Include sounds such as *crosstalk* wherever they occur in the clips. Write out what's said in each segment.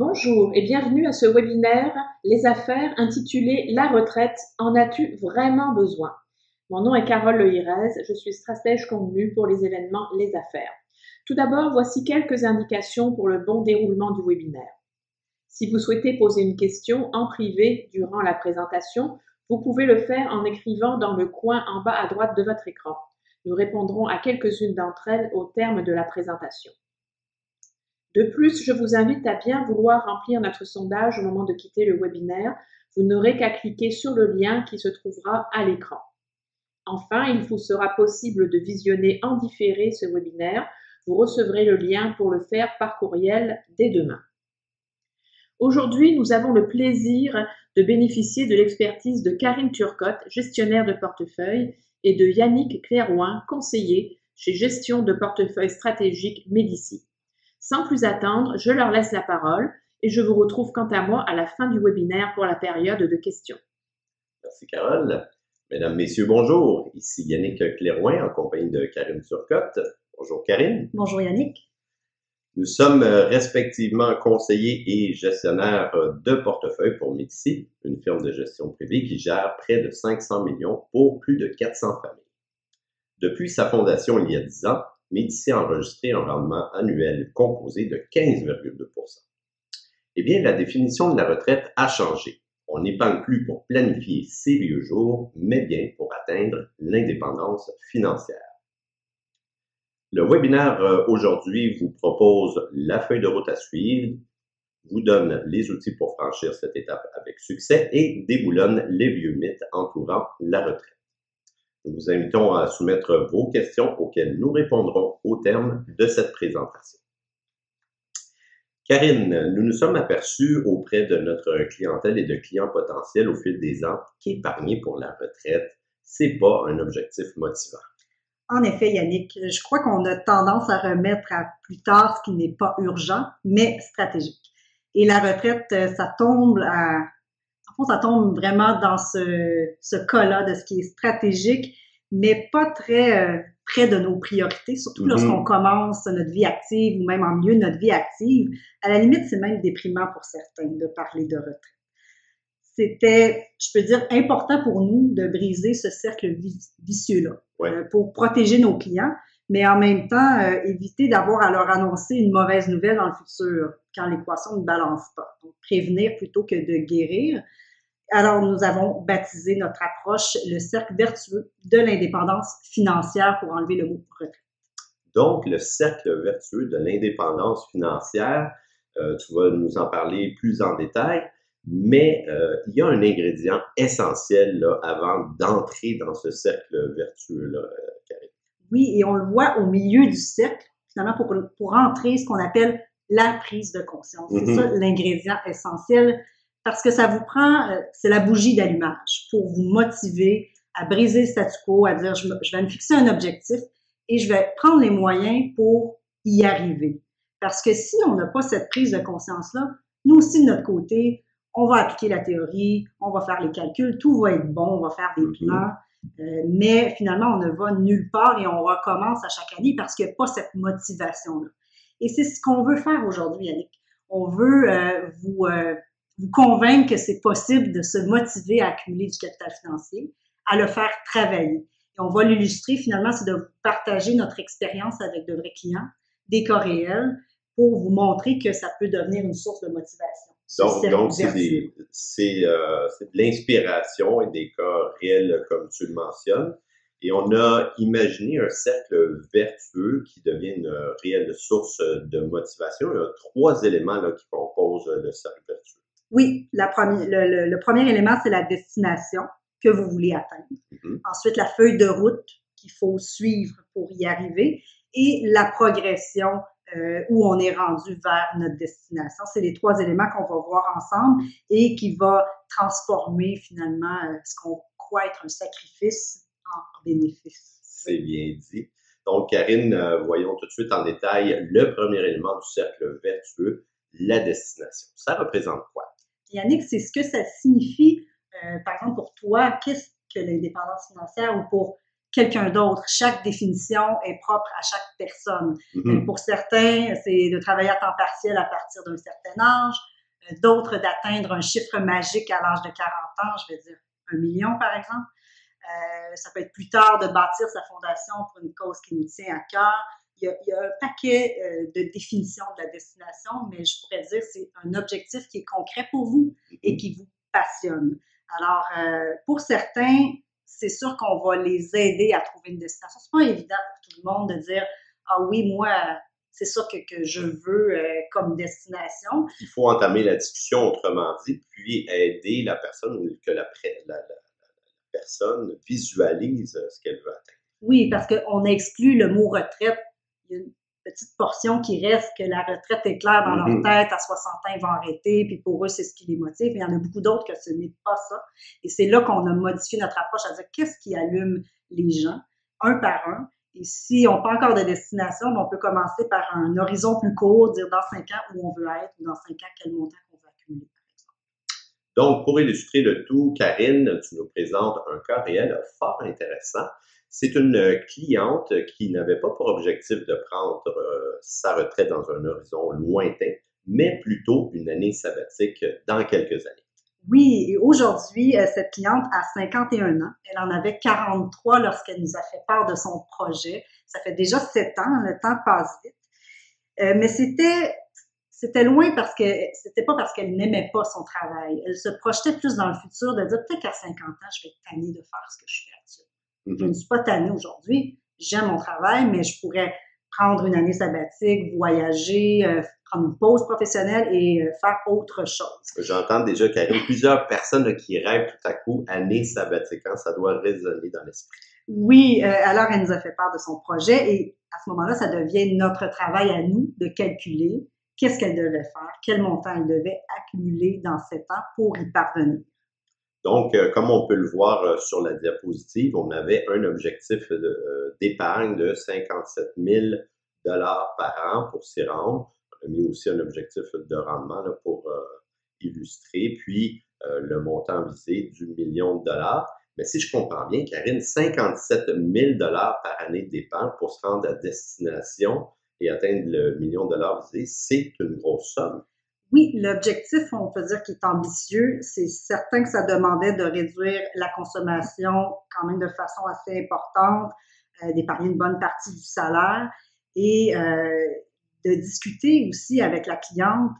Bonjour et bienvenue à ce webinaire Les affaires intitulé La retraite, en as-tu vraiment besoin? Mon nom est Carole Lehirez, je suis stratège contenu pour les événements Les affaires. Tout d'abord, voici quelques indications pour le bon déroulement du webinaire. Si vous souhaitez poser une question en privé durant la présentation, vous pouvez le faire en écrivant dans le coin en bas à droite de votre écran. Nous répondrons à quelques-unes d'entre elles au terme de la présentation. De plus, je vous invite à bien vouloir remplir notre sondage au moment de quitter le webinaire. Vous n'aurez qu'à cliquer sur le lien qui se trouvera à l'écran. Enfin, il vous sera possible de visionner en différé ce webinaire. Vous recevrez le lien pour le faire par courriel dès demain. Aujourd'hui, nous avons le plaisir de bénéficier de l'expertise de Karine Turcotte, gestionnaire de portefeuille, et de Yannick Clairouin, conseiller chez Gestion de portefeuille stratégique Médici. Sans plus attendre, je leur laisse la parole et je vous retrouve quant à moi à la fin du webinaire pour la période de questions. Merci Carole. Mesdames, Messieurs, bonjour. Ici Yannick Clairouin en compagnie de Karine Turcotte. Bonjour Karine. Bonjour Yannick. Nous sommes euh, respectivement conseillers et gestionnaires euh, de portefeuille pour Mixi, une firme de gestion privée qui gère près de 500 millions pour plus de 400 familles. Depuis sa fondation il y a 10 ans, Médici a enregistré un rendement annuel composé de 15,2% Eh bien, la définition de la retraite a changé. On n'épargne plus pour planifier ses vieux jours, mais bien pour atteindre l'indépendance financière. Le webinaire euh, aujourd'hui vous propose la feuille de route à suivre, vous donne les outils pour franchir cette étape avec succès et déboulonne les vieux mythes entourant la retraite. Nous vous invitons à soumettre vos questions auxquelles nous répondrons au terme de cette présentation. Karine, nous nous sommes aperçus auprès de notre clientèle et de clients potentiels au fil des ans qu'épargner pour la retraite, c'est pas un objectif motivant. En effet, Yannick, je crois qu'on a tendance à remettre à plus tard ce qui n'est pas urgent, mais stratégique. Et la retraite, ça tombe à, ça tombe vraiment dans ce, ce cas-là de ce qui est stratégique, mais pas très euh, près de nos priorités, surtout mm-hmm. lorsqu'on commence notre vie active ou même en milieu de notre vie active. À la limite, c'est même déprimant pour certains de parler de retraite. C'était, je peux dire, important pour nous de briser ce cercle vicieux-là euh, pour protéger nos clients, mais en même temps, euh, éviter d'avoir à leur annoncer une mauvaise nouvelle dans le futur quand l'équation ne balance pas. Donc, prévenir plutôt que de guérir. Alors, nous avons baptisé notre approche le cercle vertueux de l'indépendance financière pour enlever le mot retraite. Donc, le cercle vertueux de l'indépendance financière, euh, tu vas nous en parler plus en détail, mais euh, il y a un ingrédient essentiel là, avant d'entrer dans ce cercle vertueux-là, euh, Oui, et on le voit au milieu du cercle, finalement, pour, pour entrer ce qu'on appelle la prise de conscience. C'est mm-hmm. ça l'ingrédient essentiel parce que ça vous prend, euh, c'est la bougie d'allumage pour vous motiver à briser le statu quo, à dire je, vais me fixer un objectif et je vais prendre les moyens pour y arriver. Parce que si on n'a pas cette prise de conscience-là, nous aussi de notre côté, on va appliquer la théorie, on va faire les calculs, tout va être bon, on va faire des mm-hmm. plans, euh, mais finalement, on ne va nulle part et on recommence à chaque année parce qu'il n'y a pas cette motivation-là. Et c'est ce qu'on veut faire aujourd'hui, Yannick. On veut euh, vous vous convaincre que c'est possible de se motiver à accumuler du capital financier, à le faire travailler. Et on va l'illustrer finalement, c'est de partager notre expérience avec de vrais clients, des cas réels, pour vous montrer que ça peut devenir une source de motivation. Donc, c'est euh, de l'inspiration et des cas réels comme tu le mentionnes. Et on a imaginé un cercle vertueux qui devient une réelle source de motivation. Il y a trois éléments là, qui composent le cercle vertueux. Oui, la première, le, premier élément, c'est la destination que vous voulez atteindre. Mm-hmm. Ensuite, la feuille de route qu'il faut suivre pour y arriver et la progression euh, où on est rendu vers notre destination. C'est les trois éléments qu'on va voir ensemble et qui va transformer finalement euh, ce qu'on croit être un sacrifice en bénéfice. C'est bien dit. Donc, Karine, euh, voyons tout de suite en détail le premier élément du cercle vertueux, la destination. Ça représente quoi? Yannick, c'est ce que ça signifie, euh, par exemple, pour toi, qu'est-ce que l'indépendance financière ou pour quelqu'un d'autre? Chaque définition est propre à chaque personne. Mm-hmm. Pour certains, c'est de travailler à temps partiel à partir d'un certain âge. d'autres d'atteindre un chiffre magique à l'âge de 40 ans, je vais dire un million par exemple. Euh, ça peut être plus tard de bâtir sa fondation pour une cause qui nous tient à cœur. Il y a, un paquet euh, de définitions de la destination, mais je pourrais dire que c'est un objectif qui est concret pour vous et qui vous passionne. Alors, euh, pour certains, c'est sûr qu'on va les aider à trouver une destination. C'est pas évident pour tout le monde de dire ah oui, moi, c'est ça que, que, je veux comme destination. Il faut entamer la discussion, autrement dit, puis aider la personne que la, la, la, personne visualise euh, ce qu'elle veut atteindre. Oui, parce qu'on exclut le mot retraite. Y a une petite portion qui reste que la retraite est claire dans leur mm-hmm. tête, à 60 ans, ils vont arrêter, puis pour eux, c'est ce qui les motive. il y en a beaucoup d'autres que ce n'est pas ça. Et c'est là qu'on a modifié notre approche à dire qu'est-ce qui allume les gens, un par un? Et si on n'a pas encore de destination, ben, on peut commencer par un horizon plus court, dire dans cinq ans où on veut être, ou dans cinq ans, quel montant on veut accumuler. Donc, pour illustrer le tout, Karine, tu nous présentes un cas réel fort intéressant. C'est une cliente qui n'avait pas pour objectif de prendre euh, sa retraite dans un horizon lointain, mais plutôt une année sabbatique dans quelques années. Oui, et aujourd'hui, euh, cette cliente a 51 ans. Elle en avait 43 lorsqu'elle nous a fait part de son projet. Ça fait déjà 7 ans, le temps passe vite. Euh, mais c'était c'était loin parce que c'était pas parce qu'elle n'aimait pas son travail. Elle se projetait plus dans le futur de dire peut-être qu'à 50 ans, je vais être tannée de faire ce que je fais actuellement. Je ne suis pas tannée aujourd'hui. J'aime mon travail, mais je pourrais prendre une année sabbatique, voyager, euh, prendre une pause professionnelle et euh, faire autre chose. J'entends déjà qu'il y a plusieurs personnes qui rêvent tout à coup année sabbatique. Hein, ça doit résonner dans l'esprit. Oui, euh, alors elle nous a fait part de son projet et à ce moment-là, ça devient notre travail à nous de calculer qu'est-ce qu'elle devait faire, quel montant elle devait accumuler dans sept ans pour y parvenir. Donc, euh, comme on peut le voir euh, sur la diapositive, on avait un objectif euh, d'épargne de, 57 000 dollars par an pour s'y rendre. On a mis aussi un objectif de rendement pour illustrer, puis le montant visé du million de dollars. Mais si je comprends bien, Karine, 57 000 dollars par année d'épargne pour se rendre à destination, et atteindre le million de dollars visé, c'est une grosse somme. Oui, l'objectif, on peut dire qu'il est ambitieux. C'est certain que ça demandait de réduire la consommation quand même de façon assez importante, euh, d'épargner une bonne partie du salaire et euh, de discuter aussi avec la cliente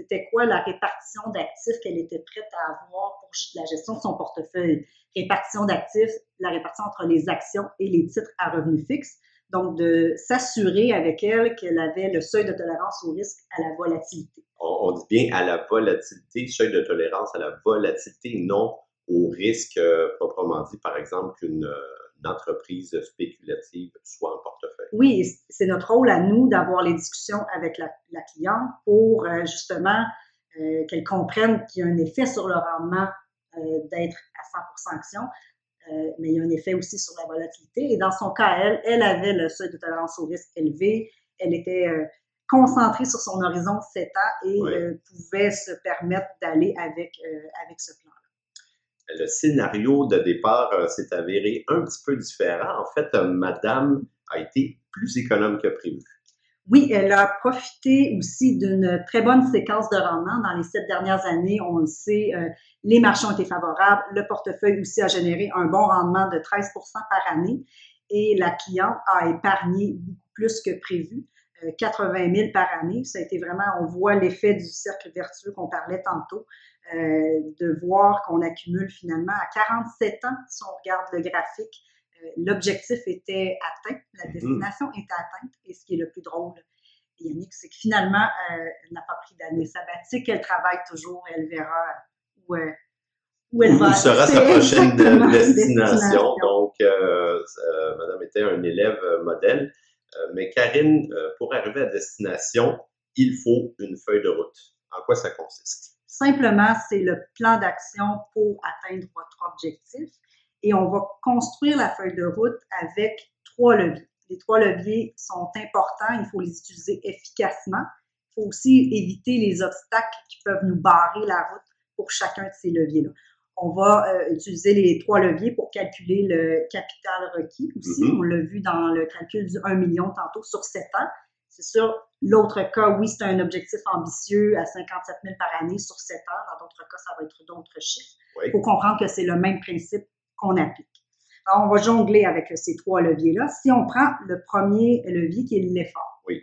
c'était quoi la répartition d'actifs qu'elle était prête à avoir pour la gestion de son portefeuille. Répartition d'actifs, la répartition entre les actions et les titres à revenus fixes. Donc, de s'assurer avec elle qu'elle avait le seuil de tolérance au risque à la volatilité. On, dit bien à la volatilité, seuil de tolérance à la volatilité, non au risque euh, proprement dit, par exemple, qu'une euh, entreprise spéculative soit en portefeuille. Oui, c'est notre rôle à nous d'avoir les discussions avec la, cliente pour euh, justement qu'elle comprenne qu'il y a un effet sur le rendement d'être à 100% action, euh, mais il y a un effet aussi sur la volatilité. Et dans son cas, elle, elle avait le seuil de tolérance au risque élevé. Elle était euh, concentrée sur son horizon de 7 ans et euh, pouvait se permettre d'aller avec, avec ce plan-là. Le scénario de départ s'est avéré un petit peu différent. En fait, Madame a été plus économe que prévu. Oui, elle a profité aussi d'une très bonne séquence de rendement. Dans les sept dernières années, on le sait, euh, les marchés ont été favorables. Le portefeuille aussi a généré un bon rendement de 13% par année et la cliente a épargné beaucoup plus que prévu. 80 euh, 000 par année. Ça a été vraiment, on voit l'effet du cercle vertueux qu'on parlait tantôt, euh, de voir qu'on accumule finalement à 47 ans, si on regarde le graphique, l'objectif était atteint, la mm-hmm. destination était atteinte. Et ce qui est le plus drôle, Yannick, c'est que finalement, euh, elle n'a pas pris d'année sabbatique, elle travaille toujours, elle verra où, euh, où elle va. Où sera sa prochaine *laughs* destination. Donc, euh, Madame était un élève modèle. mais Karine, pour arriver à destination, il faut une feuille de route. En quoi ça consiste? Simplement, c'est le plan d'action pour atteindre votre objectif et on va construire la feuille de route avec trois leviers. Les trois leviers sont importants, il faut les utiliser efficacement. Il faut aussi éviter les obstacles qui peuvent nous barrer la route pour chacun de ces leviers-là. On va euh, utiliser les trois leviers pour calculer le capital requis aussi. Mm-hmm. On l'a vu dans le calcul du 1 million tantôt sur 7 ans. C'est sûr, l'autre cas, oui, c'est un objectif ambitieux à 57 000 par année sur 7 heures. Dans d'autres cas, ça va être d'autres chiffres. Il faut comprendre que c'est le même principe qu'on applique. Alors, on va jongler avec ces trois leviers-là. Si on prend le premier levier qui est l'effort. Oui.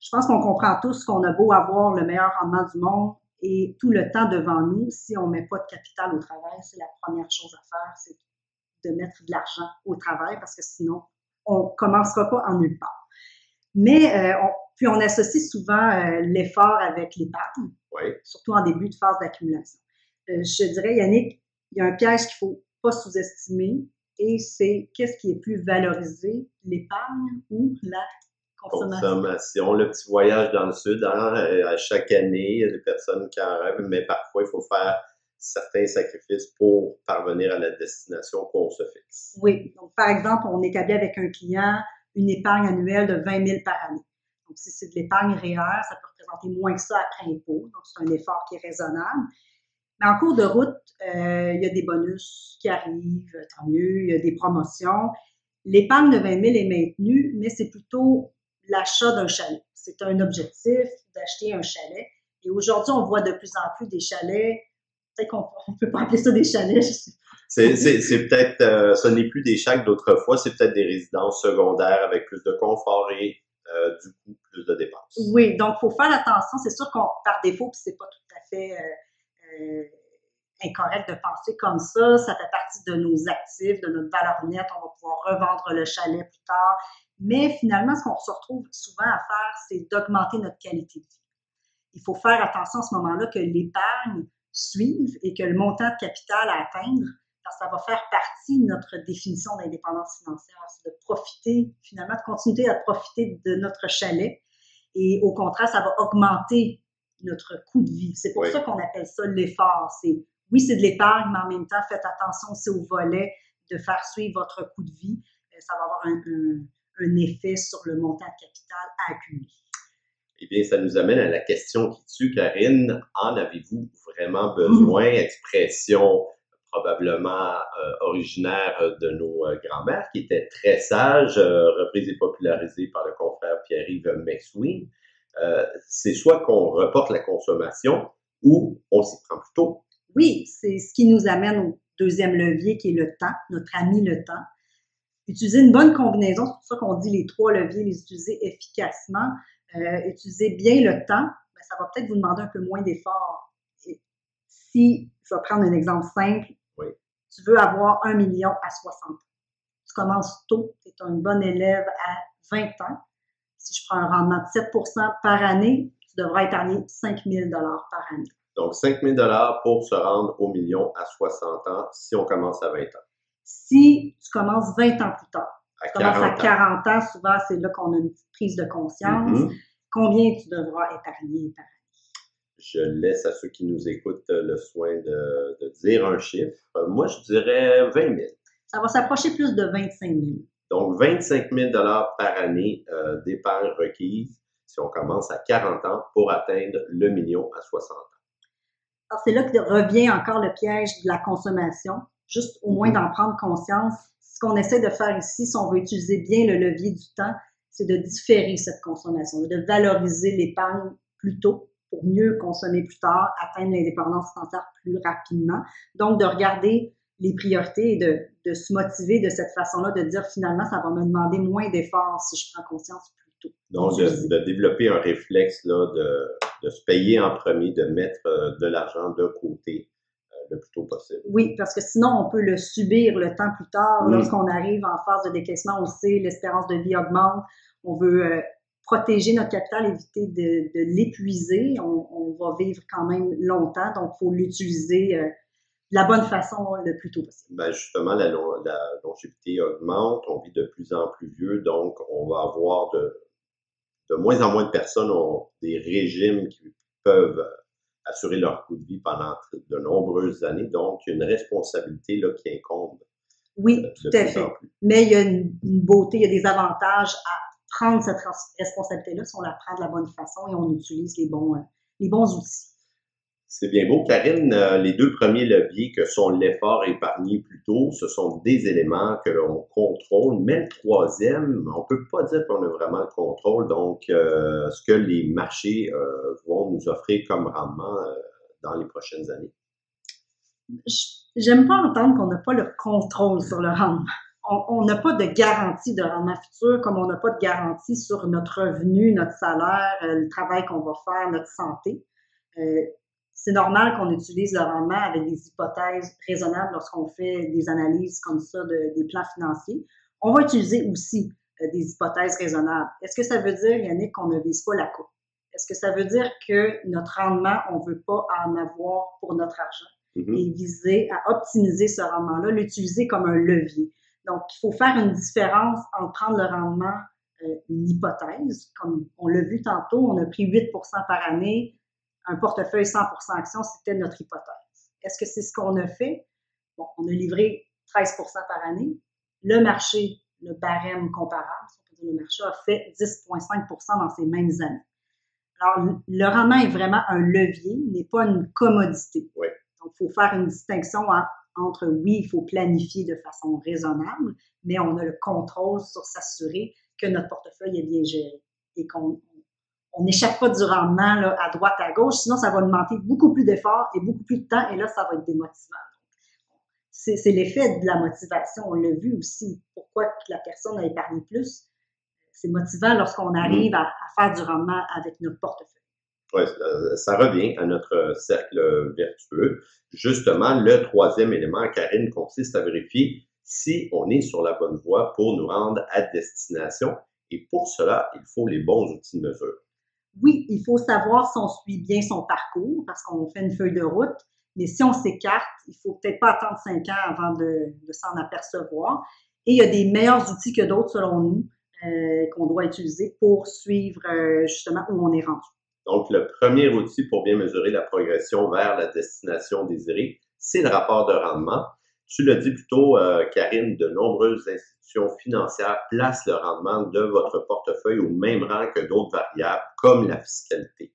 Je pense qu'on comprend tous qu'on a beau avoir le meilleur rendement du monde et tout le temps devant nous, si on ne met pas de capital au travail, c'est la première chose à faire, c'est de mettre de l'argent au travail parce que sinon, on ne commencera pas en nulle part. Mais euh, on, puis on associe souvent euh, l'effort avec l'épargne, oui. surtout en début de phase d'accumulation. Euh, je dirais, Yannick, il y a un piège qu'il faut pas sous-estimer et c'est qu'est-ce qui est plus valorisé, l'épargne ou la consommation? Consommation, le petit voyage dans le sud, hein, à chaque année, il y a des personnes qui en rêvent, mais parfois il faut faire certains sacrifices pour parvenir à la destination qu'on se fixe. Oui. Donc, par exemple, on établit avec un client une épargne annuelle de 20 000 par année. Donc, si c'est de l'épargne réelle, ça peut représenter moins que ça après impôt. Donc, c'est un effort qui est raisonnable. Mais en cours de route, euh, il y a des bonus qui arrivent, tant mieux, il y a des promotions. L'épargne de 20 000 est maintenue, mais c'est plutôt l'achat d'un chalet. C'est un objectif d'acheter un chalet. Et aujourd'hui, on voit de plus en plus des chalets peut-être qu'on ne peut pas appeler ça des chalets, C'est peut-être, euh, ce n'est plus des chacs d'autrefois, c'est peut-être des résidences secondaires avec plus de confort et euh, du coup plus de dépenses. Oui, donc il faut faire attention. C'est sûr qu'on par défaut, puis c'est pas tout à fait euh, incorrect de penser comme ça. Ça fait partie de nos actifs, de notre valeur nette. On va pouvoir revendre le chalet plus tard. Mais finalement, ce qu'on se retrouve souvent à faire, c'est d'augmenter notre qualité de vie. Il faut faire attention à ce moment-là que l'épargne suivre et que le montant de capital à atteindre, ça va faire partie de notre définition d'indépendance financière, c'est de profiter, finalement, de continuer à profiter de notre chalet. Et au contraire, ça va augmenter notre coût de vie. C'est pour ça qu'on appelle ça l'effort. C'est, oui, c'est de l'épargne, mais en même temps, faites attention aussi au volet de faire suivre votre coût de vie. Euh, ça va avoir un, un effet sur le montant de capital à accumuler. Eh bien, ça nous amène à la question qui tue, Karine. En avez-vous vraiment besoin? Mm-hmm. Expression probablement euh, originaire de nos euh, grands-mères, qui étaient très sages, euh, reprise et popularisée par le confrère Pierre-Yves McSween. C'est soit qu'on reporte la consommation ou on s'y prend plus tôt. Oui, c'est ce qui nous amène au deuxième levier qui est le temps, notre ami le temps. Utiliser une bonne combinaison, c'est pour ça qu'on dit les trois leviers, les utiliser efficacement. Euh, utiliser bien le temps, ben, ça va peut-être vous demander un peu moins d'efforts. Si, je vais prendre un exemple simple, tu veux avoir un million à 60 ans. Tu commences tôt, tu es un bon élève à 20 ans. Si je prends un rendement de 7% par année, tu devras épargner 5 000 par année. Donc, 5 000 pour se rendre au million à 60 ans si on commence à 20 ans. Si tu commences 20 ans plus tard, à tu commences à 40 ans, souvent c'est là qu'on a une petite prise de conscience. Mm-hmm combien tu devras épargner par année? Je laisse à ceux qui nous écoutent euh, le soin de, dire un chiffre. Euh, moi, je dirais 20 000. Ça va s'approcher plus de 25 000. Donc, 25 000 par année euh, d'épargne requise si on commence à 40 ans pour atteindre le million à 60 ans. Alors, c'est là que revient encore le piège de la consommation. Juste au moins mm-hmm. d'en prendre conscience. Ce qu'on essaie de faire ici, si on veut utiliser bien le levier du temps, c'est de différer cette consommation, de valoriser l'épargne plus tôt pour mieux consommer plus tard, atteindre l'indépendance financière plus rapidement. Donc, de regarder les priorités et de, de se motiver de cette façon-là, de dire finalement, ça va me demander moins d'efforts si je prends conscience plus tôt. Donc, de, de, développer un réflexe là, de, de, se payer en premier, de mettre euh, de l'argent de côté euh, le plus tôt possible. Oui, parce que sinon, on peut le subir le temps plus tard. Lorsqu'on arrive en phase de décaissement, on sait, l'espérance de vie augmente, on veut euh, protéger notre capital, éviter de, l'épuiser. On, va vivre quand même longtemps, donc il faut l'utiliser euh, la bonne façon le plus tôt possible. Ben justement, la, longévité augmente, on vit de plus en plus vieux, donc on va avoir de, de moins en moins de personnes ont des régimes qui peuvent assurer leur coût de vie pendant de nombreuses années. Donc, il y a une responsabilité là, qui incombe. Oui, tout à fait. Mais il y a une, beauté, il y a des avantages à prendre cette responsabilité-là si on la prend de la bonne façon et on utilise les bons, euh, les bons outils. C'est bien beau. Karine, euh, les deux premiers leviers que sont l'effort épargné plus tôt, ce sont des éléments que l'on contrôle, mais le troisième, on peut pas dire qu'on a vraiment le contrôle. Donc, euh, ce que les marchés euh, vont nous offrir comme rendement dans les prochaines années? J'aime pas entendre qu'on n'a pas le contrôle sur le rendement. On n'a pas de garantie de rendement futur, comme on n'a pas de garantie sur notre revenu, notre salaire, le travail qu'on va faire, notre santé c'est normal qu'on utilise le rendement avec des hypothèses raisonnables lorsqu'on fait des analyses comme ça de, des plans financiers. On va utiliser aussi euh, des hypothèses raisonnables. Est-ce que ça veut dire, Yannick, qu'on ne vise pas la coupe? Est-ce que ça veut dire que notre rendement, on ne veut pas en avoir pour notre argent? Mm-hmm. et viser à optimiser ce rendement-là, l'utiliser comme un levier? Donc, il faut faire une différence entre prendre le rendement, euh, une hypothèse, comme on l'a vu tantôt, on a pris 8% par année, un portefeuille 100% action, c'était notre hypothèse. Est-ce que c'est ce qu'on a fait? Bon, on a livré 13 par année. Le marché, le barème comparable, si on peut dire le marché, a fait 10,5 dans ces mêmes années. Alors, le rendement est vraiment un levier, n'est pas une commodité. Oui. Donc, il faut faire une distinction entre, oui, il faut planifier de façon raisonnable, mais on a le contrôle sur s'assurer que notre portefeuille est bien géré et qu'on on n'échappe pas du rendement là, à droite, à gauche, sinon ça va demander beaucoup plus d'efforts et beaucoup plus de temps, et là, ça va être démotivant. C'est l'effet de la motivation, on l'a vu aussi. Pourquoi la personne a épargné plus? C'est motivant lorsqu'on arrive à, faire du rendement avec notre portefeuille. Oui, ça revient à notre cercle vertueux. Justement, le troisième élément, Karine, consiste à vérifier si on est sur la bonne voie pour nous rendre à destination. Et pour cela, il faut les bons outils de mesure oui, il faut savoir si on suit bien son parcours parce qu'on fait une feuille de route, mais si on s'écarte, il faut peut-être pas attendre cinq ans avant de, s'en apercevoir. Et il y a des meilleurs outils que d'autres, selon nous, euh, qu'on doit utiliser pour suivre euh, justement où on est rendu. Donc, le premier outil pour bien mesurer la progression vers la destination désirée, c'est le rapport de rendement. Tu l'as dit plus tôt, euh, Karine, de nombreuses institutions financières placent le rendement de votre portefeuille au même rang que d'autres variables, comme la fiscalité.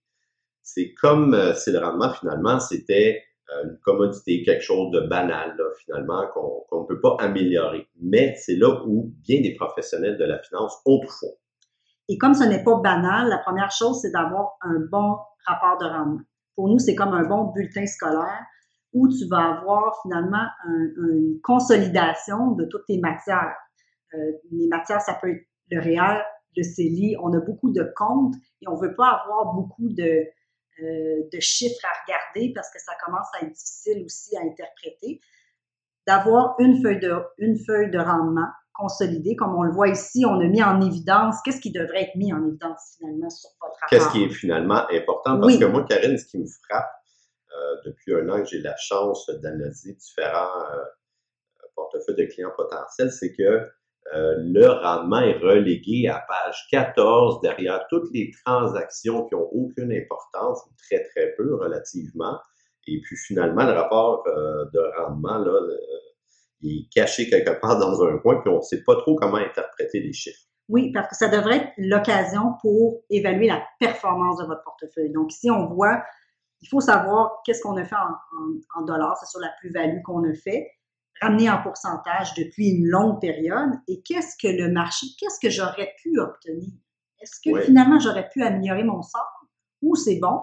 C'est comme euh, si le rendement, finalement, c'était euh, une commodité, quelque chose de banal, finalement, qu'on ne peut pas améliorer. Mais c'est là où bien des professionnels de la finance ont tout fond. Et comme ce n'est pas banal, la première chose, c'est d'avoir un bon rapport de rendement. Pour nous, c'est comme un bon bulletin scolaire où tu vas avoir finalement une consolidation de toutes tes matières. Euh, les matières, ça peut être le REER, le CELI, on a beaucoup de comptes et on ne veut pas avoir beaucoup de, euh, de chiffres à regarder parce que ça commence à être difficile aussi à interpréter. D'avoir une feuille de, une feuille de rendement consolidée, comme on le voit ici, on a mis en évidence qu'est-ce qui devrait être mis en évidence finalement sur votre rapport. Qu'est-ce qui est finalement important? Parce que moi, Karine, ce qui me frappe, depuis un an que j'ai la chance d'analyser différents euh, portefeuilles de clients potentiels, c'est que euh, le rendement est relégué à page 14 derrière toutes les transactions qui n'ont aucune importance, ou très très peu relativement. Et puis finalement, le rapport de rendement, là, est caché quelque part dans un coin, puis on ne sait pas trop comment interpréter les chiffres. Oui, parce que ça devrait être l'occasion pour évaluer la performance de votre portefeuille. Donc ici, on voit il faut savoir qu'est-ce qu'on a fait en, dollars, c'est sur la plus-value qu'on a fait, ramener en pourcentage depuis une longue période et qu'est-ce que le marché, qu'est-ce que j'aurais pu obtenir? Est-ce que finalement j'aurais pu améliorer mon sort? Ou c'est bon?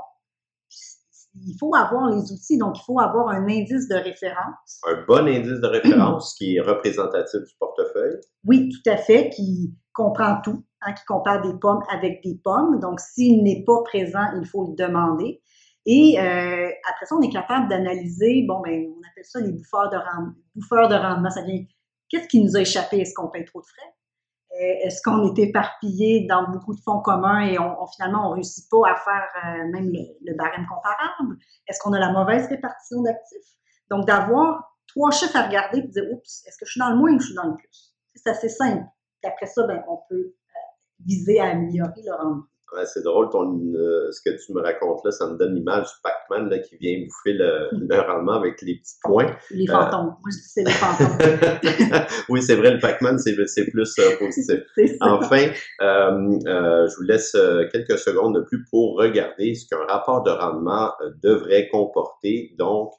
Il faut avoir les outils, donc il faut avoir un indice de référence. Un bon indice de référence *clears throat* qui est représentatif du portefeuille. Oui, tout à fait, qui comprend tout, hein, qui compare des pommes avec des pommes. Donc, s'il n'est pas présent, il faut le demander. Et euh, après ça, on est capable d'analyser, bon, ben, on appelle ça les bouffeurs de, rendement. bouffeurs de rendement. Ça vient, qu'est-ce qui nous a échappé? Est-ce qu'on paye trop de frais? Euh, est-ce qu'on est éparpillé dans beaucoup de fonds communs et on, finalement on réussit pas à faire euh, même le, barème comparable? Est-ce qu'on a la mauvaise répartition d'actifs? Donc d'avoir trois chiffres à regarder et dire oups, est-ce que je suis dans le moins ou je suis dans le plus? C'est assez simple. Et après ça, ben, on peut viser à améliorer le rendement. Ouais, c'est drôle, ton, euh, ce que tu me racontes là, ça me donne l'image du Pac-Man là, qui vient bouffer le, *laughs* le, rendement avec les petits points. Les fantômes. Moi, je dis c'est les fantômes. *laughs* oui, c'est vrai, le Pac-Man, c'est, c'est plus euh, positif. *laughs* enfin, euh, je vous laisse quelques secondes de plus pour regarder ce qu'un rapport de rendement devrait comporter. Donc,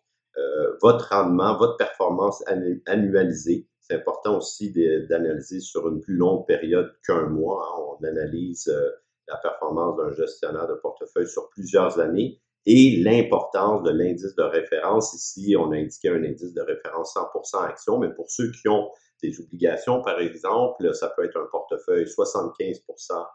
votre rendement, votre performance annualisée. C'est important aussi d'analyser sur une plus longue période qu'un mois. Hein. On analyse la performance d'un gestionnaire de portefeuille sur plusieurs années et l'importance de l'indice de référence. Ici, on a indiqué un indice de référence 100% actions, mais pour ceux qui ont des obligations, par exemple, ça peut être un portefeuille 75%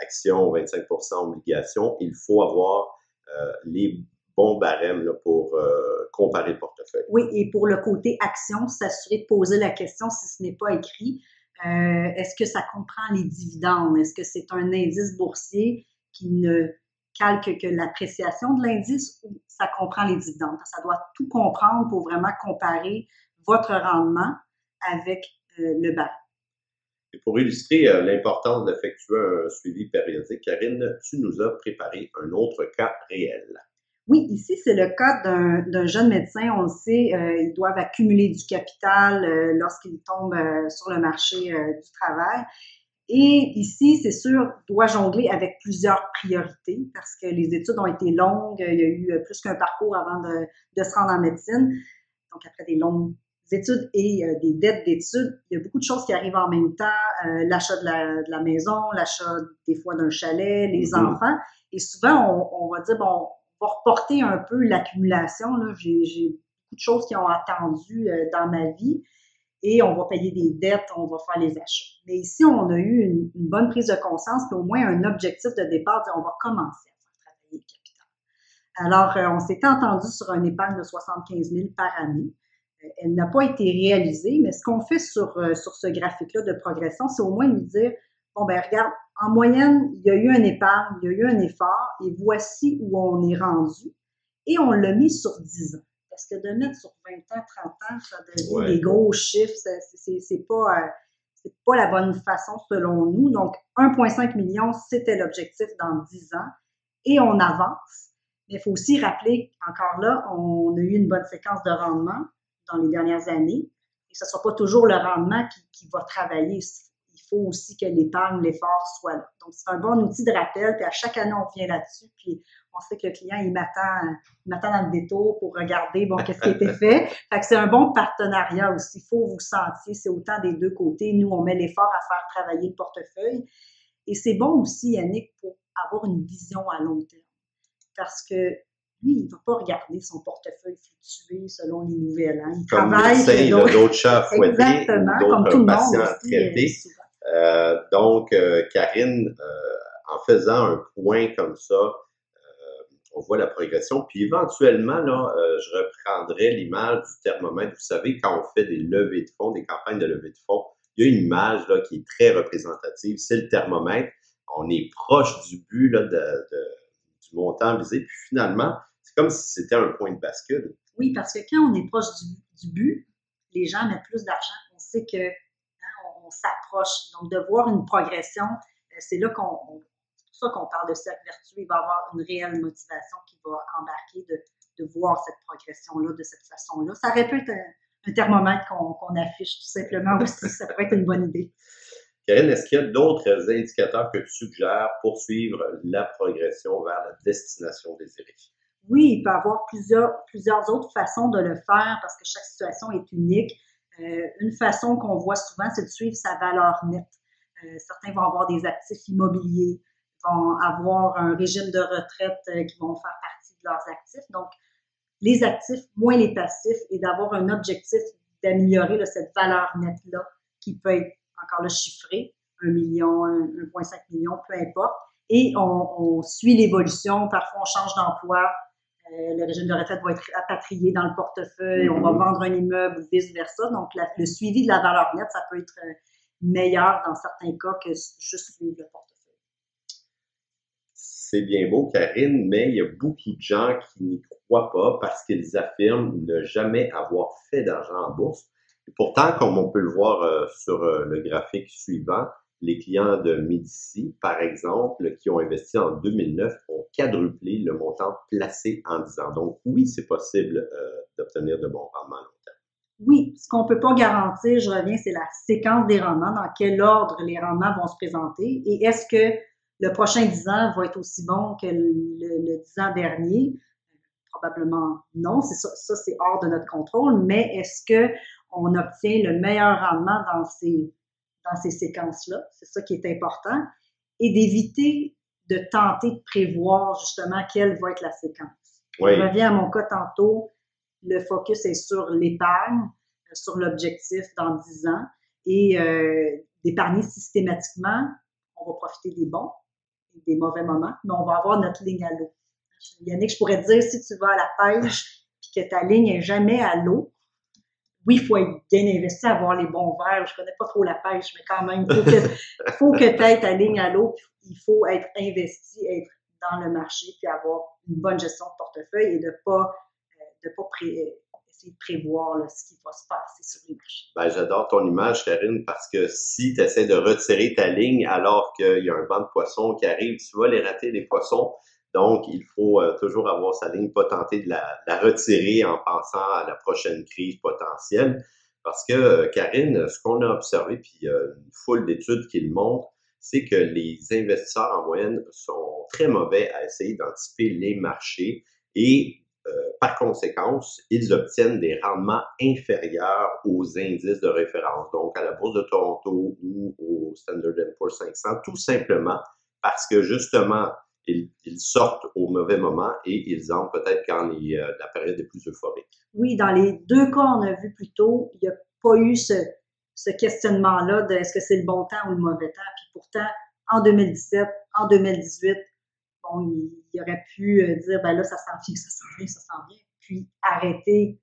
actions, 25% obligations. Il faut avoir euh, les bons barèmes pour euh, comparer le portefeuille. Oui, et pour le côté action, s'assurer de poser la question si ce n'est pas écrit. Euh, est-ce que ça comprend les dividendes? Est-ce que c'est un indice boursier qui ne calque que l'appréciation de l'indice ou ça comprend les dividendes? Ça doit tout comprendre pour vraiment comparer votre rendement avec euh, le bas. Et pour illustrer euh, l'importance d'effectuer un suivi périodique, Karine, tu nous as préparé un autre cas réel. Oui, ici, c'est le cas d'un jeune médecin. On le sait, euh, ils doivent accumuler du capital euh, lorsqu'ils tombent euh, sur le marché du travail. Et ici, c'est sûr, doit jongler avec plusieurs priorités parce que les études ont été longues. Il y a eu plus qu'un parcours avant de, de, se rendre en médecine. Donc, après des longues études et des dettes d'études, il y a beaucoup de choses qui arrivent en même temps. l'achat de la, de la, maison, l'achat des fois d'un chalet, les mm-hmm. enfants. Et souvent, on, on va dire, bon, reporter un peu l'accumulation. J'ai beaucoup de choses qui ont attendu euh, dans ma vie et on va payer des dettes, on va faire les achats. Mais ici, on a eu une, bonne prise de conscience, puis au moins un objectif de départ, on va commencer à faire travailler le capital. Alors, euh, on s'était entendu sur un épargne de 75 000 par année. Euh, elle n'a pas été réalisée, mais ce qu'on fait sur, sur ce graphique-là de progression, c'est au moins lui dire, bon, ben regarde, en moyenne, il y a eu un épargne, il y a eu un effort, et voici où on est rendu. Et on l'a mis sur 10 ans. Parce que de mettre sur 20 ans, 30 ans, ça devient des gros chiffres, c'est pas, euh, pas la bonne façon selon nous. Donc, 1,5 million, c'était l'objectif dans 10 ans. Et on avance. Mais il faut aussi rappeler, encore là, on a eu une bonne séquence de rendement dans les dernières années. Et ce ne sera pas toujours le rendement qui, qui va travailler faut aussi que l'épargne, l'effort soit là. Donc, c'est un bon outil de rappel. Puis à chaque année, on vient là-dessus. Puis on sait que le client, il m'attend, il m'attend dans le détour pour regarder, bon, qu'est-ce qui a été *laughs* fait. Fait que c'est un bon partenariat aussi. Il faut vous sentir, c'est autant des deux côtés. Nous, on met l'effort à faire travailler le portefeuille. Et c'est bon aussi, Yannick, pour avoir une vision à long terme. Parce que lui, il ne va pas regarder son portefeuille fluctuer selon les nouvelles. Hein. Il comme travaille. d'autres chats à fouetter, d'autres patients à traiter. Euh, donc, euh, Karine, euh, en faisant un point comme ça, on voit la progression. Puis éventuellement, là, je reprendrai l'image du thermomètre. Vous savez, quand on fait des levées de fonds, des campagnes de levée de fonds, il y a une image là, qui est très représentative. C'est le thermomètre. On est proche du but là, du montant visé. Puis finalement, c'est comme si c'était un point de bascule. Oui, parce que quand on est proche du, du but, les gens mettent plus d'argent. On sait que s'approche. Donc, de voir une progression, euh, c'est là qu'on, c'est pour ça qu'on parle de cercle vertueux. Il va avoir une réelle motivation qui va embarquer de, de voir cette progression-là de cette façon-là. Ça répète un, un thermomètre qu'on, affiche tout simplement aussi. ça pourrait être une bonne idée. Karine, est-ce qu'il y a d'autres indicateurs que tu suggères pour suivre la progression vers la destination désirée? Oui, il peut y avoir plusieurs, plusieurs autres façons de le faire parce que chaque situation est unique. Euh, une façon qu'on voit souvent, c'est de suivre sa valeur nette. Euh, certains vont avoir des actifs immobiliers, vont avoir un régime de retraite euh, qui vont faire partie de leurs actifs. Donc, les actifs moins les passifs et d'avoir un objectif d'améliorer cette valeur nette-là qui peut être encore le chiffré, 1 million, 1,5 million, peu importe. Et on, on suit l'évolution. Parfois, on change d'emploi. Euh, le régime de retraite va être rapatrié dans le portefeuille, on va mhm. vendre un immeuble ou vice-versa. Donc, le suivi de la valeur nette, ça peut être euh, meilleur dans certains cas que juste suivre le portefeuille. C'est bien beau, Karine, mais il y a beaucoup de gens qui n'y croient pas parce qu'ils affirment ne jamais avoir fait d'argent en bourse. Et pourtant, comme on peut le voir euh, sur le graphique suivant, Les clients de Medici, par exemple, qui ont investi en 2009, ont quadruplé le montant placé en 10 ans. Donc oui, c'est possible euh, d'obtenir de bons rendements à long terme. Oui, ce qu'on ne peut pas garantir, je reviens, c'est la séquence des rendements, dans quel ordre les rendements vont se présenter et est-ce que le prochain 10 ans va être aussi bon que le, 10 ans dernier? Probablement non, c'est ça, c'est hors de notre contrôle, mais est-ce que on obtient le meilleur rendement dans ces, dans ces séquences-là? C'est ça qui est important. Et d'éviter de tenter de prévoir justement quelle va être la séquence. Je reviens à mon cas tantôt, le focus est sur l'épargne, sur l'objectif dans 10 ans et euh, d'épargner systématiquement. On va profiter des bons et des mauvais moments, mais on va avoir notre ligne à l'eau. Yannick, je pourrais te dire, si tu vas à la pêche et que ta ligne est jamais à l'eau, oui, il faut être bien investi, avoir les bons verres. Je connais pas trop la pêche, mais quand même, il faut que, *laughs* faut que tu aies ta ligne à l'eau. Il faut être investi, être dans le marché, puis avoir une bonne gestion de portefeuille et de pas de pas essayer de prévoir ce qui va se passer sur les marchés. Ben, J'adore ton image, Karine, parce que si tu essaies de retirer ta ligne alors qu'il y a un banc de poissons qui arrive, tu vas les rater, les poissons. Donc, il faut euh, toujours avoir sa ligne, pas tenter de la, retirer en pensant à la prochaine crise potentielle. Parce que, euh, Karine, ce qu'on a observé, puis euh, une foule d'études qui le montrent, c'est que les investisseurs en moyenne sont très mauvais à essayer d'anticiper les marchés et euh, par conséquence, ils obtiennent des rendements inférieurs aux indices de référence, donc à la Bourse de Toronto ou au Standard Poor's 500, tout simplement parce que justement, ils, sortent au mauvais moment et ils entrent peut-être quand euh, la période est plus euphorique. Oui, dans les deux cas, on a vu plus tôt, il n'y a pas eu ce, questionnement-là de est-ce que c'est le bon temps ou le mauvais temps. Puis pourtant, en 2017, en 2018, bon, il, aurait pu euh, dire, ben là, ça s'en vient, ça s'en vient, ça s'en vient, puis arrêter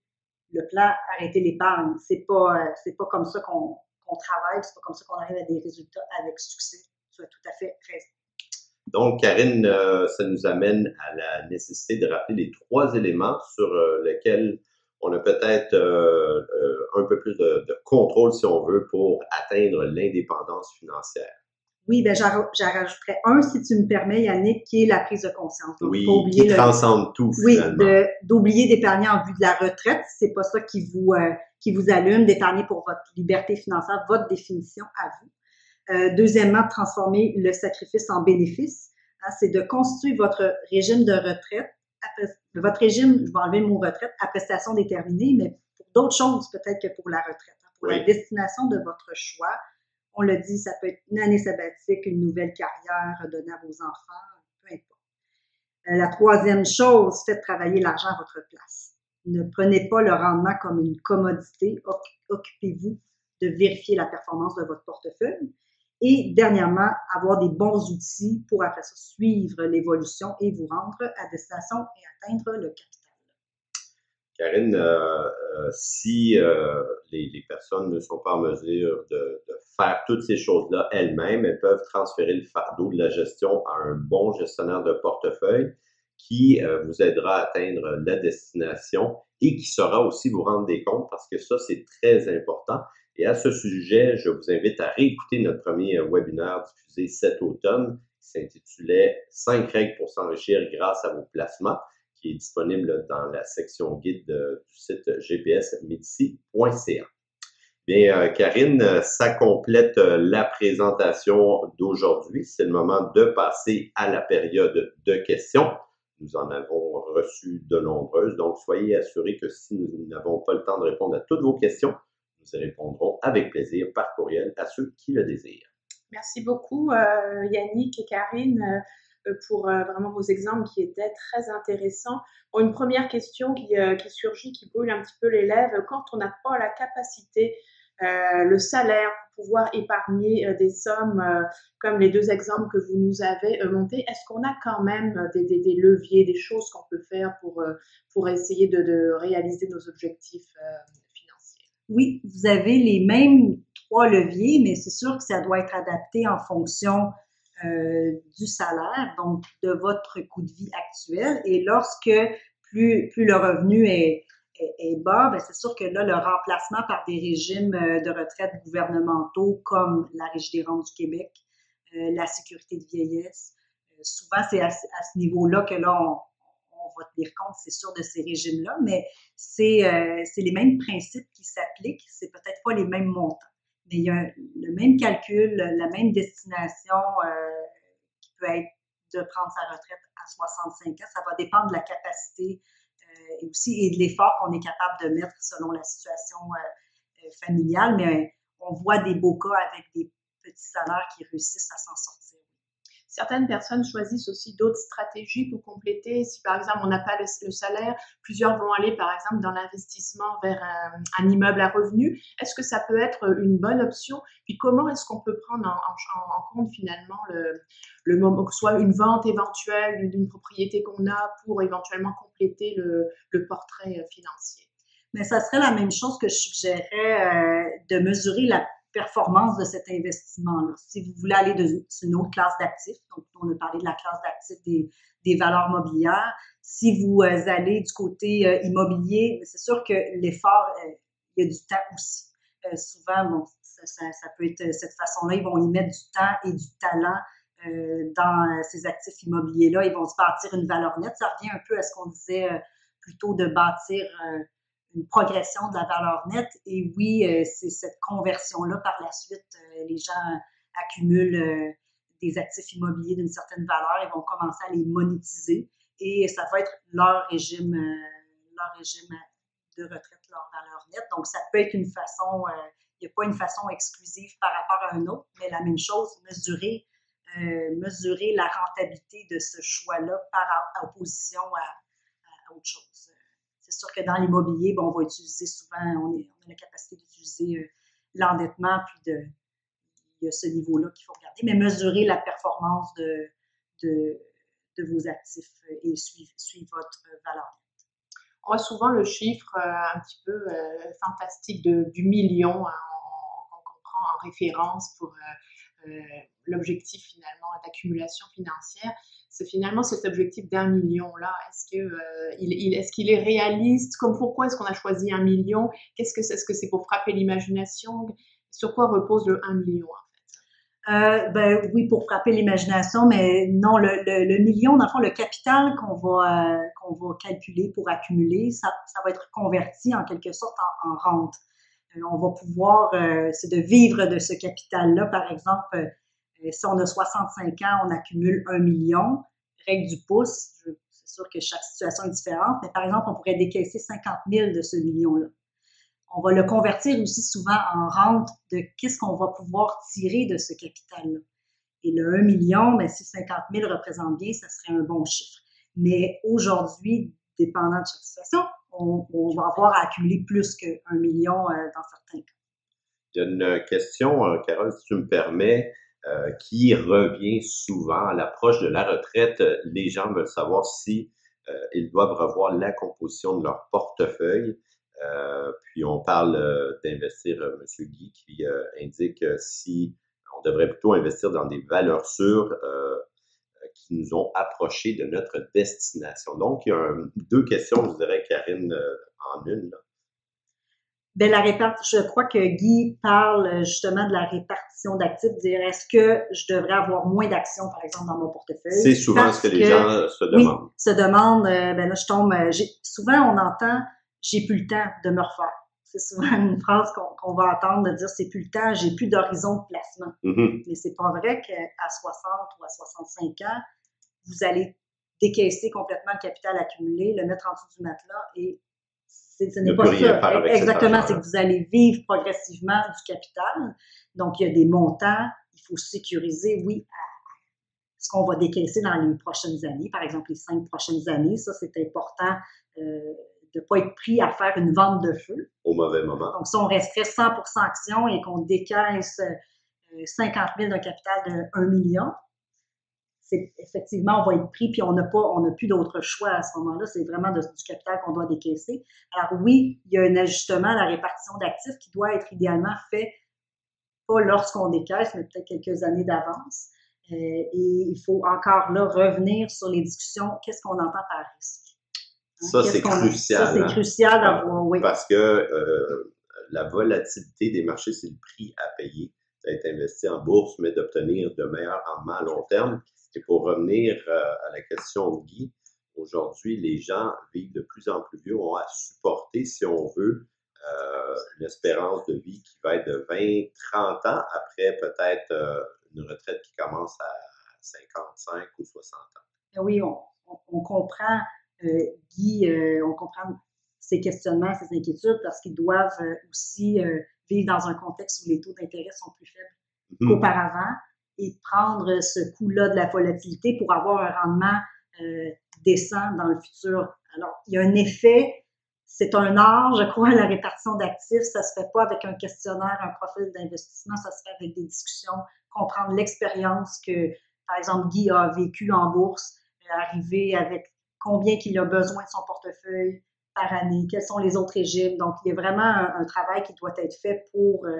le plan, arrêter l'épargne. C'est pas, euh, pas comme ça qu'on travaille, c'est pas comme ça qu'on arrive à des résultats avec succès. Tu tout à fait raison. Donc, Karine, euh, ça nous amène à la nécessité de rappeler les trois éléments sur lesquels on a peut-être un peu plus de, contrôle, si on veut, pour atteindre l'indépendance financière. Oui, ben j'en rajouterais un, si tu me permets, Yannick, qui est la prise de conscience. oui, oublier qui transcende tout, Oui, d'oublier d'épargner en vue de la retraite. C'est pas ça qui vous, euh, qui vous allume, d'épargner pour votre liberté financière, votre définition à vous. Euh, deuxièmement, transformer le sacrifice en bénéfice. Hein, c'est de constituer votre régime de retraite, votre régime, je vais enlever le mot retraite, à prestation déterminée, mais pour d'autres choses peut-être que pour la retraite, hein, pour la destination de votre choix, on l'a dit, ça peut être une année sabbatique, une nouvelle carrière donnée à vos enfants, peu importe. Euh, la troisième chose, faites travailler l'argent à votre place. Ne prenez pas le rendement comme une commodité. Occupez-vous de vérifier la performance de votre portefeuille. Et dernièrement, avoir des bons outils pour après ça suivre l'évolution et vous rendre à destination et atteindre le capital. Karine, euh, euh, si euh, les, personnes ne sont pas en mesure de, faire toutes ces choses-là elles-mêmes, elles peuvent transférer le fardeau de la gestion à un bon gestionnaire de portefeuille qui vous aidera à atteindre la destination et qui saura aussi vous rendre des comptes parce que ça, c'est très important. Et à ce sujet, je vous invite à réécouter notre premier webinaire diffusé cet automne qui s'intitulait 5 règles pour s'enrichir grâce à vos placements qui est disponible dans la section guide du site gpsmedici.ca. Bien, euh, Karine, ça complète euh, la présentation d'aujourd'hui. C'est le moment de passer à la période de questions. Nous en avons reçu de nombreuses, donc soyez assurés que si nous n'avons pas le temps de répondre à toutes vos questions, nous y répondrons avec plaisir par courriel à ceux qui le désirent. Merci beaucoup, euh, Yannick et Karine. Euh, pour euh, vraiment vos exemples qui étaient très intéressants. une première question euh, qui, surgit, qui brûle un petit peu les lèvres, quand on n'a pas la capacité, le salaire pour pouvoir épargner des sommes, comme les deux exemples que vous nous avez montés, est-ce qu'on a quand même des, leviers, des choses qu'on peut faire pour, pour essayer de, réaliser nos objectifs? Oui, vous avez les mêmes trois leviers, mais c'est sûr que ça doit être adapté en fonction euh, du salaire, donc de votre coût de vie actuel. Et lorsque plus, le revenu est, est, bas, ben, c'est sûr que là, le remplacement par des régimes euh, de retraite gouvernementaux comme la Régie des rentes du Québec, euh, la sécurité de vieillesse, souvent c'est à, ce niveau-là que là, on, va tenir compte, c'est sûr, de ces régimes-là, mais c'est les mêmes principes qui s'appliquent, c'est peut-être pas les mêmes montants, mais il y a le même calcul, la même destination qui peut être de prendre sa retraite à 65 ans. Ça va dépendre de la capacité et aussi et de l'effort qu'on est capable de mettre selon la situation euh, euh, familiale. Mais on voit des beaux cas avec des petits salaires qui réussissent à s'en sortir. Certaines personnes choisissent aussi d'autres stratégies pour compléter. Si par exemple on n'a pas le, salaire, plusieurs vont aller par exemple dans l'investissement vers un, immeuble à revenu. Est-ce que ça peut être une bonne option? Puis comment est-ce qu'on peut prendre en, compte finalement le, moment, soit une vente éventuelle d'une propriété qu'on a pour éventuellement compléter le, portrait financier? Mais ça serait la même chose que je suggérais euh, de mesurer la performance de cet investissement-là. Si vous voulez aller dans une autre classe d'actifs, donc on a parlé de la classe d'actifs des, valeurs mobilières, si vous euh, allez du côté euh, immobilier, c'est sûr que l'effort, euh, il y a du temps aussi. souvent, bon, ça, peut être cette façon-là, ils vont y mettre du temps et du talent dans ces actifs immobiliers-là. Ils vont se bâtir une valeur nette. Ça revient un peu à ce qu'on disait plutôt de bâtir une progression de la valeur nette. Et oui, euh, c'est cette conversion-là par la suite. Euh, les gens accumulent euh, des actifs immobiliers d'une certaine valeur et vont commencer à les monétiser. Et ça va être leur régime, leur régime de retraite, leur valeur nette. Donc, ça peut être une façon, il n'y a pas une façon exclusive par rapport à un autre, mais la même chose, mesurer, mesurer la rentabilité de ce choix-là par opposition à sûr que dans l'immobilier, on va utiliser souvent, on, a la capacité d'utiliser euh, l'endettement, puis de, il y a ce niveau-là qu'il faut regarder, mais mesurer la performance de, de, vos actifs et suivre, votre valeur On voit souvent le chiffre euh, un petit peu euh, fantastique de, du million hein, qu'on prend en référence pour l'objectif finalement d'accumulation financière c'est finalement cet objectif d'un million là. Est-ce que euh, il, est-ce qu'il est réaliste? Comme pourquoi est-ce qu'on a choisi un million? Qu'est-ce que c'est? Est-ce que c'est pour frapper l'imagination? Sur quoi repose le 1 million en fait? Euh, ben oui, pour frapper l'imagination, mais non, le, le, million, dans le fond, le capital qu'on va, euh, qu'on va calculer pour accumuler, ça, va être converti en quelque sorte en, en rente. on va pouvoir, c'est de vivre de ce capital-là. Par exemple, si on a 65 ans, on accumule un million. Règle du pouce, c'est sûr que chaque situation est différente, mais par exemple, on pourrait décaisser 50 000 de ce million-là. On va le convertir aussi souvent en rente de qu'est-ce qu'on va pouvoir tirer de ce capital-là. Et le 1 million, ben, si 50 000 représente bien, ça serait un bon chiffre. Mais aujourd'hui, dépendant de chaque situation, on, va avoir à accumuler plus qu'un million euh, dans certains cas. Il y a une question, euh, Carole, si tu me permets. Euh, qui revient souvent à l'approche de la retraite. Les gens veulent savoir si euh, ils doivent revoir la composition de leur portefeuille. Euh, puis on parle d'investir, M. Guy, qui indique si on devrait plutôt investir dans des valeurs sûres qui nous ont approchés de notre destination. Donc, il y a deux questions, je dirais, Karine, en une. Là. Ben, la répartition, je crois que Guy parle euh, justement de la répartition d'actifs, dire est-ce que je devrais avoir moins d'actions, par exemple, dans mon portefeuille? C'est souvent ce que les gens se demandent. Oui, se demandent, euh, ben là, je tombe, euh, souvent on entend, j'ai plus le temps de me refaire. C'est souvent une phrase qu'on va entendre de dire c'est plus le temps, j'ai plus d'horizon de placement. Mm-hmm. Mais c'est pas vrai qu'à 60 ou à 65 ans, vous allez décaisser complètement le capital accumulé, le mettre en dessous du matelas et ce n'est pas ça. Exactement, c'est que vous allez vivre progressivement du capital. Donc, il y a des montants, il faut sécuriser, oui, ce qu'on va décaisser dans les prochaines années, par exemple les cinq prochaines années. Ça, c'est important euh, de ne pas être pris à faire une vente de feu. Au mauvais moment. Donc, si on resterait 100% action et qu'on décaisse 50 euh, 000 d'un capital de 1 million, c'est effectivement, on va être pris, puis on n'a pas, on n'a plus d'autre choix à ce moment-là. C'est vraiment du capital qu'on doit décaisser. Alors oui, il y a un ajustement à la répartition d'actifs qui doit être idéalement fait pas lorsqu'on décaisse, mais peut-être quelques années d'avance. Euh, et il faut encore là revenir sur les discussions. Qu'est-ce qu'on entend par risque? Ça, c'est crucial. Ça, c'est hein. crucial d'avoir, oui. Parce que euh, la volatilité des marchés, c'est le prix à payer d'être investi en bourse, mais d'obtenir de meilleurs rendements à long terme. Et pour revenir euh, à la question de Guy, aujourd'hui, les gens vivent de plus en plus vieux, ont à supporter, si on veut, euh, une espérance de vie qui va être de 20, 30 ans après peut-être euh, une retraite qui commence à 55 ou 60 ans. Oui, on, on, comprend, euh, Guy, on comprend ses questionnements, ses inquiétudes parce qu'ils doivent aussi vivre dans un contexte où les taux d'intérêt sont plus faibles mmh. qu'auparavant et prendre ce coût-là de la volatilité pour avoir un rendement décent dans le futur. Alors, il y a un effet c'est un art, je crois, la répartition d'actifs. Ça se fait pas avec un questionnaire, un profil d'investissement. Ça se fait avec des discussions, comprendre l'expérience que, par exemple, Guy a vécu en bourse, euh, arriver avec combien qu'il a besoin de son portefeuille par année, quels sont les autres régimes. Donc, il y a vraiment un, travail qui doit être fait pour euh,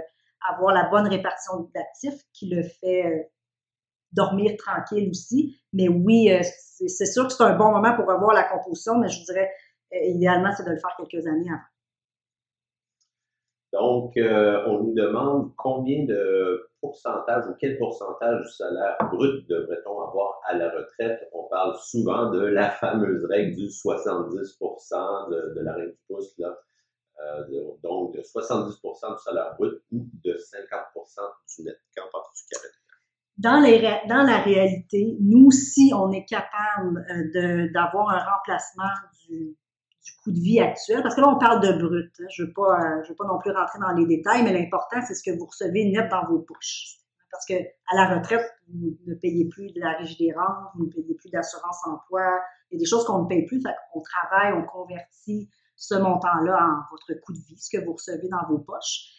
avoir la bonne répartition d'actifs qui le fait euh, dormir tranquille aussi. Mais oui, c'est sûr que c'est un bon moment pour revoir la composition, mais je dirais, idéalement, c'est de le faire quelques années avant. Donc, euh, on nous demande combien de pourcentage ou quel pourcentage du salaire brut devrait-on avoir à la retraite. On parle souvent de la fameuse règle du 70 de, de la règle du pouce, là. Euh, donc de 70% du salaire brut ou de 50% du net. Qu'en penses-tu, Karen? Dans, les, dans la réalité, nous, si on est capable euh, d'avoir un remplacement du, du coût de vie actuel, parce que là, on parle de brut. Hein. Je ne veux, euh, veux pas non plus rentrer dans les détails, mais l'important, c'est ce que vous recevez net dans vos poches. Parce que à la retraite, vous ne payez plus de la régie des rentes, vous ne payez plus d'assurance emploi. Il y a des choses qu'on ne paye plus. On travaille, on convertit ce montant-là en votre coût de vie, ce que vous recevez dans vos poches.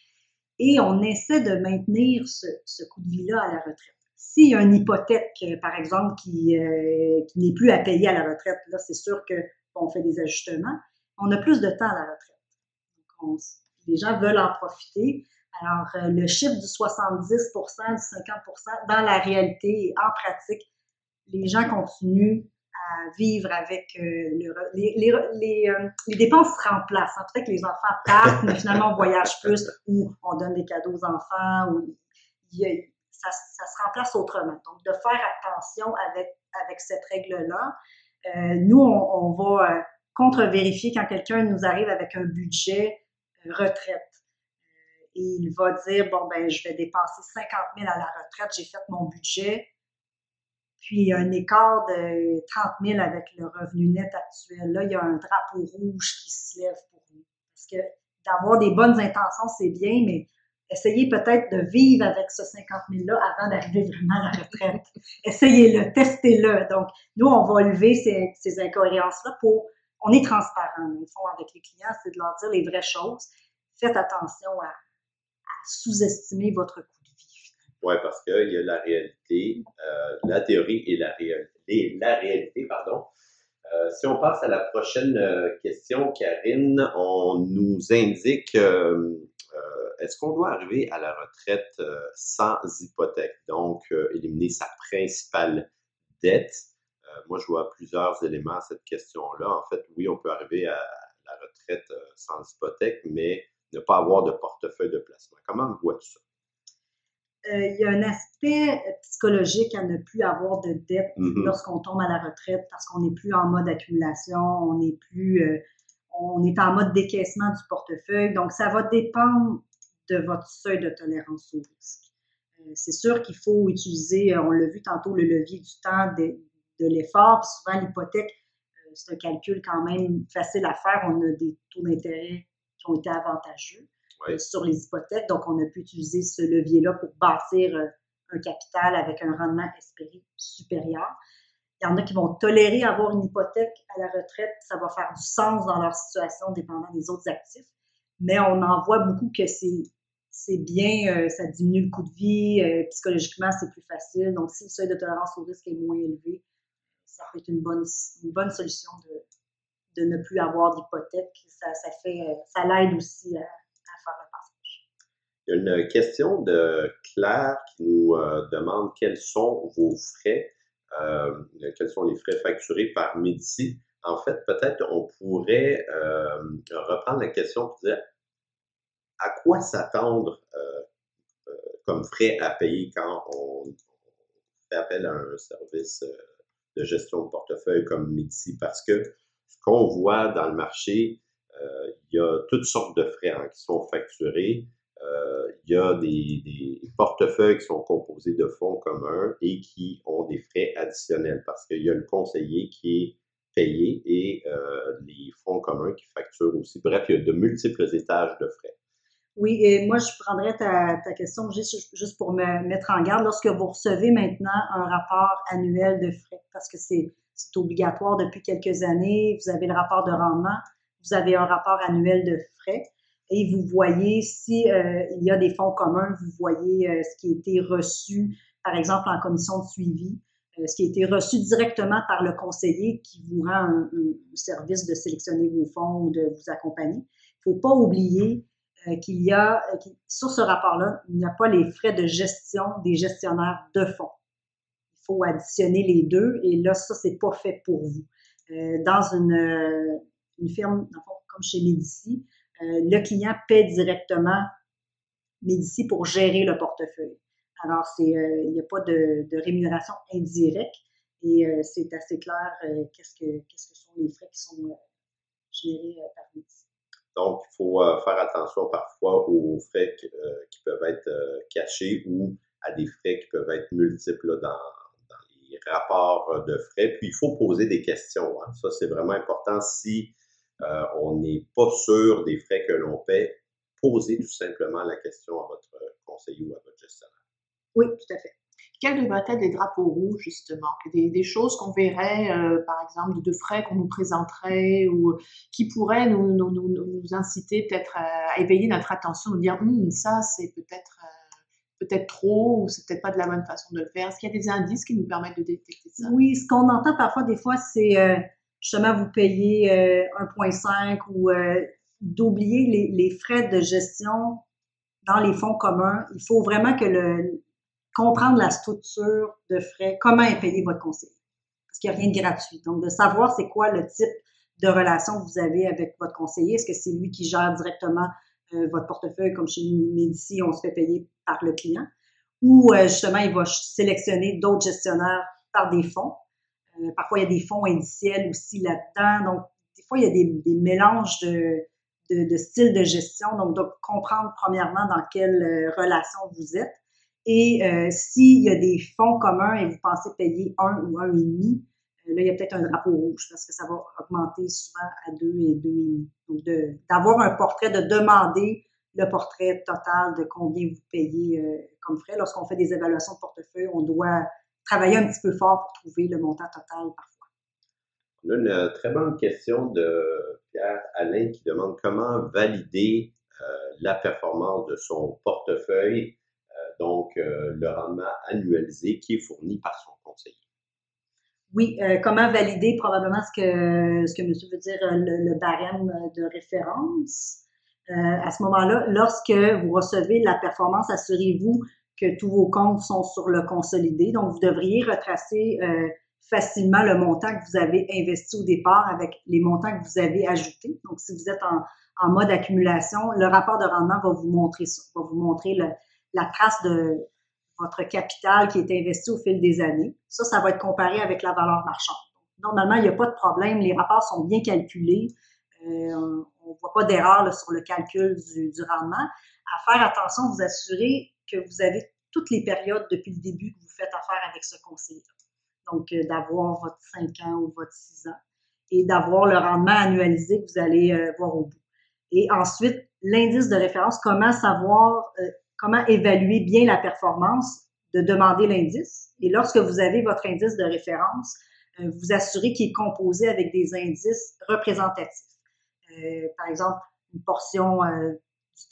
Et on essaie de maintenir ce, ce coût de vie-là à la retraite. S'il y a une hypothèque, par exemple, qui, euh, qui n'est plus à payer à la retraite, là, c'est sûr que on fait des ajustements, on a plus de temps à la retraite. les gens veulent en profiter. Alors, euh, le chiffre du 70 du 50 dans la réalité et en pratique, les gens continuent vivre avec euh, les, les, les, euh, les, dépenses se remplacent. Hein. Peut-être que les enfants partent, mais finalement on voyage plus ou on donne des cadeaux aux enfants ou ça, ça, se remplace autrement. Donc, de faire attention avec, avec cette règle-là. Euh, nous, on, va contre-vérifier quand quelqu'un nous arrive avec un budget retraite. et il va dire, bon, ben, je vais dépenser 50 000 à la retraite, j'ai fait mon budget. Puis, un écart de 30 000 avec le revenu net actuel. Là, il y a un drapeau rouge qui se lève pour nous. Parce que d'avoir des bonnes intentions, c'est bien, mais essayez peut-être de vivre avec ce 50 000-là avant d'arriver vraiment à la retraite. *laughs* Essayez-le, testez-le. Donc, nous, on va lever ces, ces incohérences-là pour... On est transparent, le fond, avec les clients, c'est de leur dire les vraies choses. Faites attention à, sous-estimer votre coût. Oui, parce qu'il y a la réalité, euh, la théorie et la réalité. La réalité pardon. Euh, si on passe à la prochaine euh, question, Karine, on nous indique euh, est-ce qu'on doit arriver à la retraite euh, sans hypothèque, donc euh, éliminer sa principale dette? moi, je vois plusieurs éléments à cette question-là. En fait, oui, on peut arriver à la retraite sans hypothèque, mais ne pas avoir de portefeuille de placement. Comment vois-tu ça? Il y a un aspect psychologique à ne plus avoir de dette mm-hmm. lorsqu'on tombe à la retraite parce qu'on n'est plus en mode accumulation, on n'est plus on est en mode décaissement du portefeuille. Donc, ça va dépendre de votre seuil de tolérance au risque. Euh, c'est sûr qu'il faut utiliser, euh, on l'a vu tantôt, le levier du temps de, l'effort. souvent, l'hypothèque, euh, c'est un calcul quand même facile à faire. On a des taux d'intérêt qui ont été avantageux sur les hypothèques. Donc, on a pu utiliser ce levier-là pour bâtir un capital avec un rendement espéré supérieur. Il y en a qui vont tolérer avoir une hypothèque à la retraite, ça va faire du sens dans leur situation dépendant des autres actifs. Mais on en voit beaucoup que c'est c'est bien, euh, ça diminue le coût de vie, euh, psychologiquement c'est plus facile. Donc si le seuil de tolérance au risque est moins élevé, ça peut être une bonne, une bonne solution de, de ne plus avoir d'hypothèque. Ça, ça, fait, euh, ça l'aide aussi à, à, faire le passage. Une question de Claire qui nous demande quels sont vos frais euh, quels sont les frais facturés par Medici En fait, peut-être on pourrait euh, reprendre la question pour dire à quoi s'attendre euh, euh, comme frais à payer quand on, fait appel à un service de gestion de portefeuille comme Medici, parce que ce qu'on voit dans le marché, il y a toutes sortes de frais hein, qui sont facturés. Il y a des, portefeuilles qui sont composés de fonds communs et qui ont des frais additionnels parce qu'il y a le conseiller qui est payé et euh, les fonds communs qui facturent aussi. Bref, il y a de multiples étages de frais. Oui, et moi, je prendrais ta, ta question juste, pour me mettre en garde. Lorsque vous recevez maintenant un rapport annuel de frais, parce que c'est obligatoire depuis quelques années, vous avez le rapport de rendement, vous avez un rapport annuel de frais, et vous voyez si euh, il y a des fonds communs, vous voyez euh, ce qui a été reçu, par exemple, en commission de suivi, euh, ce qui a été reçu directement par le conseiller qui vous rend un, service de sélectionner vos fonds ou de vous accompagner. Il ne faut pas oublier qu'il y a, sur ce rapport-là, il n'y a pas les frais de gestion des gestionnaires de fonds. Il faut additionner les deux et là, ça, c'est pas fait pour vous. dans une, une firme, comme chez Médici, le client paie directement Médici pour gérer le portefeuille. Alors, euh, il n'y a pas de, rémunération indirecte et euh, c'est assez clair euh, qu'est-ce, que, sont les frais qui sont gérés par l'outil. Donc, il faut faire attention parfois aux frais qui, peuvent être cachés ou à des frais qui peuvent être multiples dans, les rapports de frais. Puis, il faut poser des questions. Hein. Ça, c'est vraiment important. Si on n'est pas sûr des frais que l'on paie, posez tout simplement la question à votre conseiller ou à votre gestionnaire. Oui, tout à fait. Quels devraient être des drapeaux rouges, justement? Des, choses qu'on verrait, euh, par exemple, de frais qu'on nous présenterait ou qui pourraient nous, nous, nous, nous inciter peut-être à, éveiller notre attention, nous dire hum, ça, c'est peut-être euh, peut-être trop ou c'est peut-être pas de la bonne façon de le faire. Est-ce qu'il y a des indices qui nous permettent de détecter ça? Oui, ce qu'on entend parfois, des fois, c'est euh, justement vous payez 1,5 ou d'oublier les, les frais de gestion dans les fonds communs. Il faut vraiment que le comprendre la structure de frais, comment est payé votre conseiller. Parce qu'il n'y a rien de gratuit. Donc, de savoir c'est quoi le type de relation que vous avez avec votre conseiller. Est-ce que c'est lui qui gère directement euh, votre portefeuille, comme chez Médici, on se fait payer par le client, ou euh, justement, il va sélectionner d'autres gestionnaires par des fonds. Euh, parfois, il y a des fonds indiciels aussi là-dedans. Donc, des fois, il y a des, mélanges de, de, styles de gestion. Donc, de comprendre premièrement dans quelle relation vous êtes. Et euh, s'il y a des fonds communs et vous pensez payer un ou un et demi, euh, là, il y a peut-être un drapeau rouge parce que ça va augmenter souvent à deux et deux et demi. Donc, d'avoir un portrait, de demander le portrait total de combien vous payez euh, comme frais. Lorsqu'on fait des évaluations de portefeuille, on doit travailler un petit peu fort pour trouver le montant total parfois. On a une très bonne question de Pierre Alain qui demande comment valider la performance de son portefeuille donc euh, le rendement annualisé qui est fourni par son conseiller. Oui, euh, comment valider probablement ce que, ce que monsieur veut dire euh, le, barème de référence. à ce moment-là, lorsque vous recevez la performance, assurez-vous que tous vos comptes sont sur le consolidé. Donc, vous devriez retracer facilement le montant que vous avez investi au départ avec les montants que vous avez ajoutés. Donc, si vous êtes en, mode accumulation, le rapport de rendement va vous montrer ça, va vous montrer la trace de votre capital qui est investi au fil des années. Ça, ça va être comparé avec la valeur marchande. Normalement, il n'y a pas de problème. Les rapports sont bien calculés. Euh, on ne voit pas d'erreur sur le calcul du, du, rendement. À faire attention, vous assurer que vous avez toutes les périodes depuis le début que vous faites affaire avec ce conseiller. Donc, euh, d'avoir votre 5 ans ou votre 6 ans et d'avoir le rendement annualisé que vous allez euh, voir au bout. Et ensuite, l'indice de référence, comment savoir comment évaluer bien la performance, de demander l'indice. Et lorsque vous avez votre indice de référence, euh, vous assurez qu'il est composé avec des indices représentatifs. Euh, par exemple, une portion euh,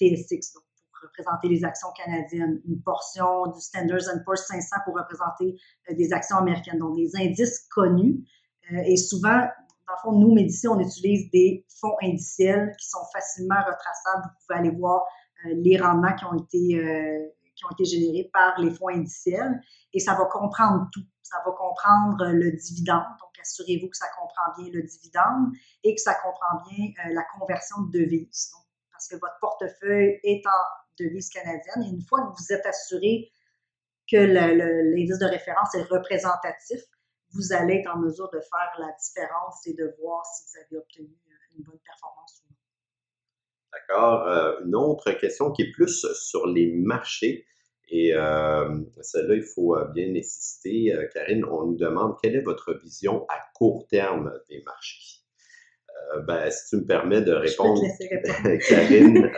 du TSX donc, représenter les actions canadiennes, une portion du Standards Poor's 500 pour représenter des actions américaines. Donc, des indices connus. et souvent, dans le fond, nous, Médici, on utilise des fonds indiciels qui sont facilement retraçables. Vous pouvez aller voir euh, les rendements qui ont été, euh, qui ont été générés par les fonds indiciels et ça va comprendre tout. Ça va comprendre le dividende, donc assurez-vous que ça comprend bien le dividende et que ça comprend bien euh, la conversion de devises. parce que votre portefeuille est en devise canadienne et une fois que vous êtes assuré que l'indice de référence est représentatif, vous allez être en mesure de faire la différence et de voir si vous avez obtenu une bonne performance ou non. D'accord. Euh, une autre question qui est plus sur les marchés. Et euh, celle-là, il faut euh, bien insister. Karine, on nous demande quelle est votre vision à court terme des marchés? ben, si tu me permets de répondre, *laughs* Karine,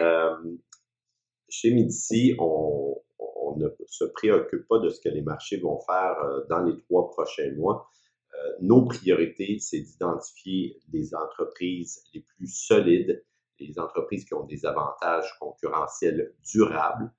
chez Medici, on, ne se préoccupe pas de ce que les marchés vont faire dans les trois prochains mois. nos priorités, c'est d'identifier les entreprises les plus solides des entreprises qui ont des avantages concurrentiels durables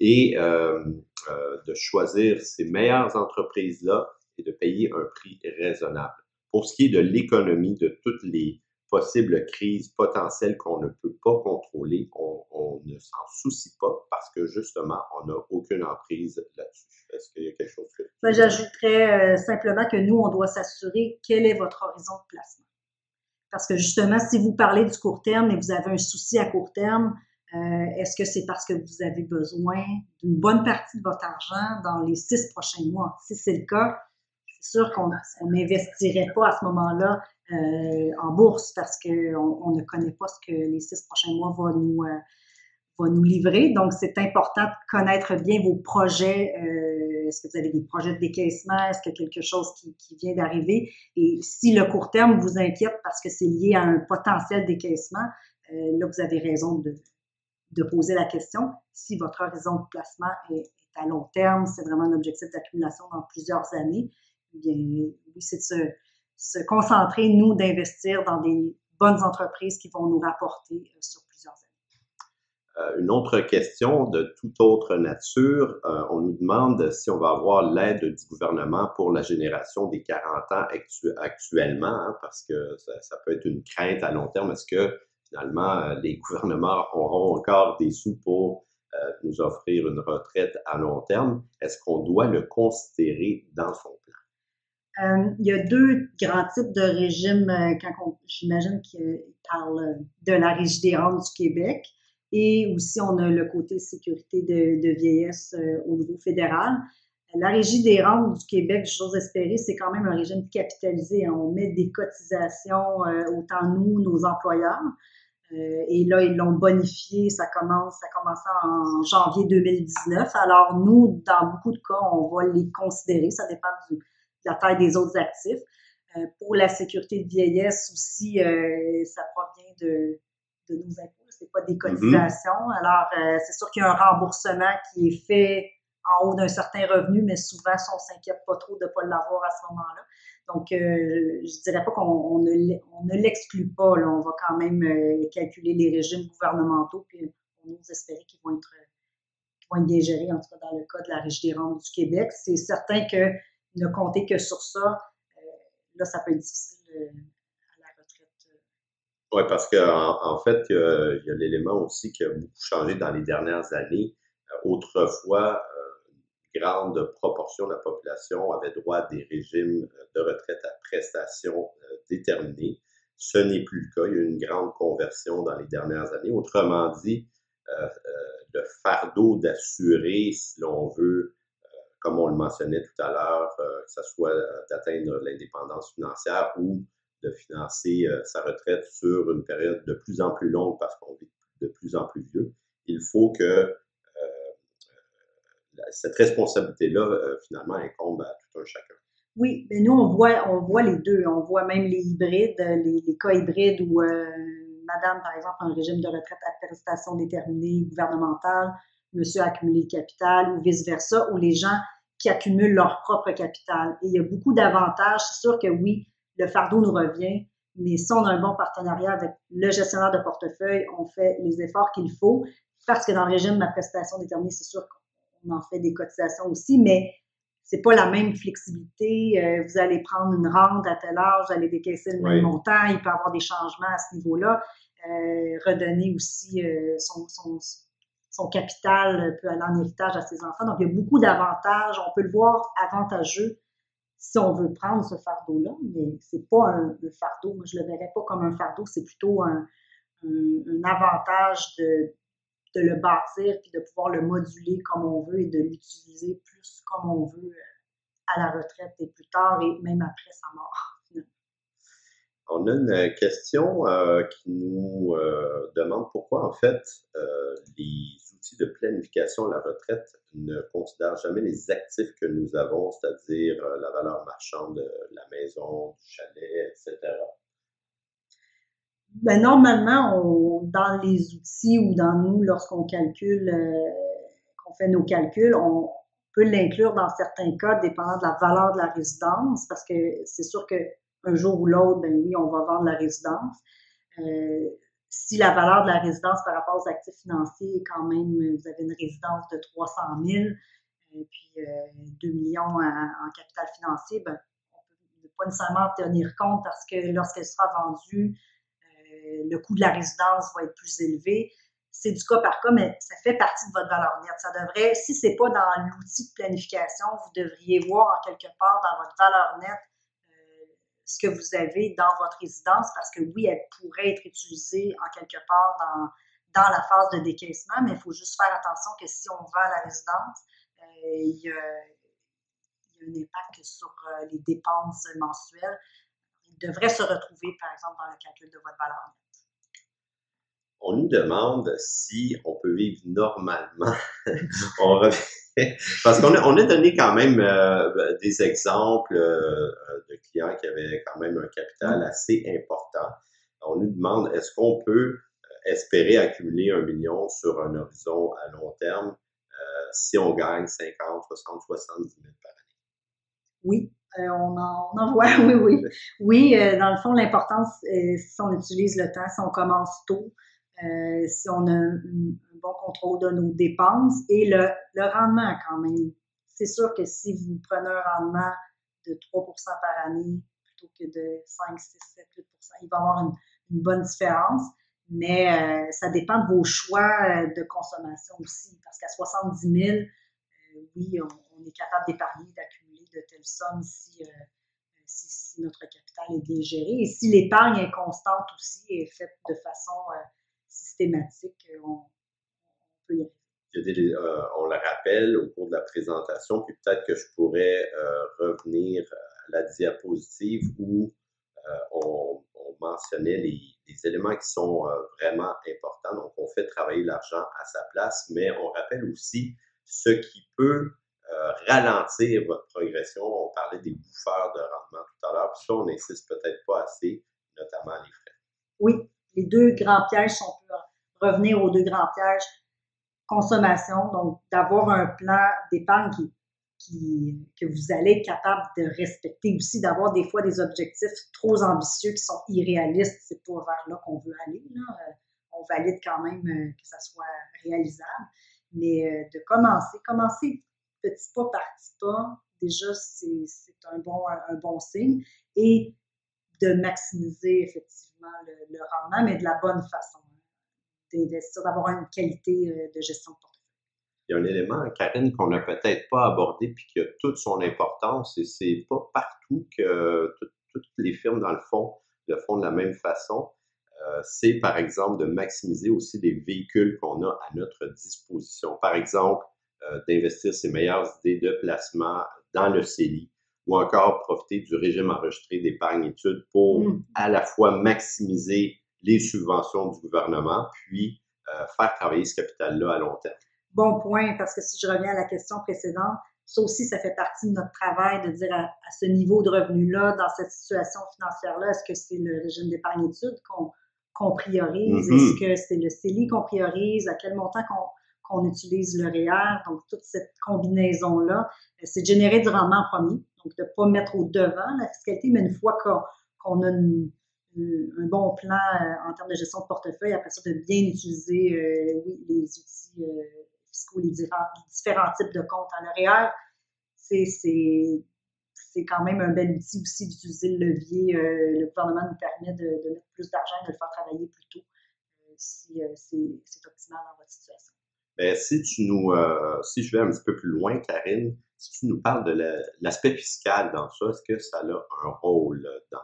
et euh, euh, de choisir ces meilleures entreprises-là et de payer un prix raisonnable. Pour ce qui est de l'économie, de toutes les possibles crises potentielles qu'on ne peut pas contrôler, on, ne s'en soucie pas parce que justement, on n'a aucune emprise là-dessus. Est-ce qu'il y a quelque chose que... Ben, j'ajouterais euh, simplement que nous, on doit s'assurer quel est votre horizon de placement. Parce que justement, si vous parlez du court terme et vous avez un souci à court terme, euh, est-ce que c'est parce que vous avez besoin d'une bonne partie de votre argent dans les six prochains mois? Si c'est le cas, c'est sûr qu'on n'investirait pas à ce moment-là euh, en bourse parce qu'on on ne connaît pas ce que les six prochains mois vont nous, euh, livrer. Donc, c'est important de connaître bien vos projets. Euh, est-ce que vous avez des projets de décaissement? Est-ce qu'il y a quelque chose qui, vient d'arriver? Et si le court terme vous inquiète parce que c'est lié à un potentiel décaissement, là, vous avez raison de, poser la question. Si votre horizon de placement est, à long terme, c'est vraiment un objectif d'accumulation dans plusieurs années, bien, c'est de se, concentrer, nous, d'investir dans des bonnes entreprises qui vont nous rapporter euh, sur euh, une autre question de toute autre nature, euh, on nous demande si on va avoir l'aide du gouvernement pour la génération des 40 ans actuellement, hein, parce que ça, peut être une crainte à long terme. Est-ce que finalement les gouvernements auront encore des sous pour nous offrir une retraite à long terme? Est-ce qu'on doit le considérer dans son plan? Il y a deux grands types de régimes quand j'imagine qu'ils parlent de la Régie des rentes du Québec. Et aussi, on a le côté sécurité de, vieillesse euh, au niveau fédéral. La Régie des rentes du Québec, j'ose espérer, c'est quand même un régime capitalisé. Hein. On met des cotisations, euh, autant nous, nos employeurs. Euh, et là, ils l'ont bonifié. Ça commence, ça commence en janvier 2019. Alors, nous, dans beaucoup de cas, on va les considérer. Ça dépend de la taille des autres actifs. pour la sécurité de vieillesse aussi, ça provient de, de nos impôts c'est pas des mm-hmm. cotisations. Alors, euh, c'est sûr qu'il y a un remboursement qui est fait en haut d'un certain revenu, mais souvent, si on s'inquiète pas trop de ne pas l'avoir à ce moment-là. Donc, euh, je dirais pas qu'on ne, ne l'exclut pas. Là. On va quand même euh, calculer les régimes gouvernementaux, puis on nous espérer qu'ils vont être, vont être bien gérés, en tout cas dans le cas de la Régie des rentes du Québec. C'est certain que ne compter que sur ça, là, ça peut être difficile oui, parce qu'en en, fait, il y a l'élément aussi qui a beaucoup changé dans les dernières années. Euh, autrefois, euh, une grande proportion de la population avait droit à des régimes euh, de retraite à prestations déterminées. Ce n'est plus le cas. Il y a eu une grande conversion dans les dernières années. Autrement dit, le fardeau d'assurer, si l'on veut, comme on le mentionnait tout à l'heure, que ce soit d'atteindre l'indépendance financière ou de financer euh, sa retraite sur une période de plus en plus longue parce qu'on vit de plus en plus vieux, il faut que euh, euh, cette responsabilité-là, finalement, incombe à tout un chacun. Oui, mais nous, on voit, on voit les deux. On voit même les hybrides, les, cas hybrides où madame, par exemple, a un régime de retraite à prestation déterminée gouvernementale, monsieur a accumulé le capital ou vice-versa, ou les gens qui accumulent leur propre capital. Et il y a beaucoup d'avantages. C'est sûr que oui, le fardeau nous revient. Mais si on a un bon partenariat avec le gestionnaire de portefeuille, on fait les efforts qu'il faut. Parce que dans le régime de ma prestation déterminée, c'est sûr qu'on en fait des cotisations aussi, mais c'est pas la même flexibilité. Euh, vous allez prendre une rente à tel âge, vous allez décaisser le même montant, il peut y avoir des changements à ce niveau-là. Euh, redonner aussi euh, son, son, son capital peut aller en héritage à ses enfants. Donc, il y a beaucoup d'avantages. On peut le voir avantageux si on veut prendre ce fardeau-là, mais c'est pas un, fardeau. Moi, je le verrais pas comme un fardeau, c'est plutôt un, un, avantage de, de le bâtir puis de pouvoir le moduler comme on veut et de l'utiliser plus comme on veut euh, à la retraite et plus tard et même après sa mort. On a une question euh, qui nous euh, demande pourquoi, en fait, les outils de planification à la retraite ne considèrent jamais les actifs que nous avons, c'est-à-dire la valeur marchande de la maison, du chalet, etc. Ben, normalement, dans les outils ou dans nous, lorsqu'on calcule, euh, qu'on fait nos calculs, on peut l'inclure dans certains cas, dépendant de la valeur de la résidence, parce que c'est sûr qu'un jour ou l'autre, ben oui, on va vendre la résidence. Euh, si la valeur de la résidence par rapport aux actifs financiers est quand même, vous avez une résidence de 300 000, et puis 2 millions en, capital financier, ben, on ne peut pas nécessairement tenir compte parce que lorsqu'elle sera vendue, le coût de la résidence va être plus élevé. C'est du cas par cas, mais ça fait partie de votre valeur nette. Ça devrait, si c'est pas dans l'outil de planification, vous devriez voir en quelque part dans votre valeur nette euh, ce que vous avez dans votre résidence, parce que oui, elle pourrait être utilisée en quelque part dans, dans la phase de décaissement, mais il faut juste faire attention que si on vend la résidence, euh, il, y a, un impact sur euh, les dépenses mensuelles devrait se retrouver, par exemple, dans le calcul de votre valeur. On nous demande si on peut vivre normalement. Parce qu'on a, on a donné quand même euh, des exemples euh, de clients qui avaient quand même un capital assez important. On nous demande est-ce qu'on peut euh, espérer accumuler un million sur un horizon à long terme si on gagne 50, 60, 70 000 par année? Oui, euh, on, en, voit, *laughs* oui, oui. Oui, euh, dans le fond, l'importance, euh, si on utilise le temps, si on commence tôt, si on a un, bon contrôle de nos dépenses et le, rendement quand même. C'est sûr que si vous prenez un rendement de 3% par année plutôt que de 5, 6, 7, 8 il va y avoir une, bonne différence. Mais ça dépend de vos choix de consommation aussi. Parce qu'à 70 000, oui, on est capable d'épargner, d'accumuler de telle somme euh, si, notre capital est bien géré. Et si l'épargne est constante aussi et faite de façon euh, systématique, euh, on, peut y arriver. on le rappelle au cours de la présentation, puis peut-être que je pourrais revenir à la diapositive où on, mentionnait les, les, éléments qui sont vraiment importants. Donc, on fait travailler l'argent à sa place, mais on rappelle aussi ce qui peut euh, ralentir votre progression. On parlait des bouffeurs de rendement tout à l'heure, puis ça, on n'insiste peut-être pas assez, notamment les frais. Oui, les deux grands pièges, on peut revenir aux deux grands pièges. Consommation, donc d'avoir un plan d'épargne qui, que vous allez être capable de respecter aussi, d'avoir des fois des objectifs trop ambitieux qui sont irréalistes. C'est pas vers là qu'on veut aller. Euh, on valide quand même euh, que ça soit réalisable. Mais de commencer, commencer petit pas par petit pas, déjà, c'est un bon, un bon signe. Et de maximiser effectivement le, rendement, mais de la bonne façon. D'investir, d'avoir une qualité euh, de gestion de portefeuille. Il y a un élément, Karine, qu'on n'a peut-être pas abordé puis qui a toute son importance, et c'est pas partout que toutes les firmes, dans le fond, le font de la même façon. Euh, c'est par exemple de maximiser aussi les véhicules qu'on a à notre disposition. Par exemple, euh, d'investir ses meilleures idées de placement dans le CELI ou encore profiter du régime enregistré d'épargne études pour mm. à la fois maximiser les subventions du gouvernement, puis euh, faire travailler ce capital-là à long terme. Bon point, parce que si je reviens à la question précédente, ça aussi, ça fait partie de notre travail de dire à, ce niveau de revenu-là, dans cette situation financière-là, est-ce que c'est le régime d'épargne études qu'on priorise? Mm-hmm. Est-ce que c'est le CELI qu'on priorise? À quel montant qu'on utilise le REER. Donc, toute cette combinaison-là, euh, c'est de générer du rendement en premier. Donc, de ne pas mettre au devant la fiscalité, mais une fois qu'on a un bon plan euh, en termes de gestion de portefeuille, après ça, de bien utiliser, euh, oui, les outils fiscaux, les différents, types de comptes. En REER, c'est quand même un bel outil aussi d'utiliser le levier. le gouvernement nous permet de, mettre plus d'argent et de le faire travailler plus tôt si c'est optimal dans votre situation. Mais si tu nous, euh, si je vais un petit peu plus loin, Karine, si tu nous parles de l'aspect fiscal dans ça, est-ce que ça a un rôle dans,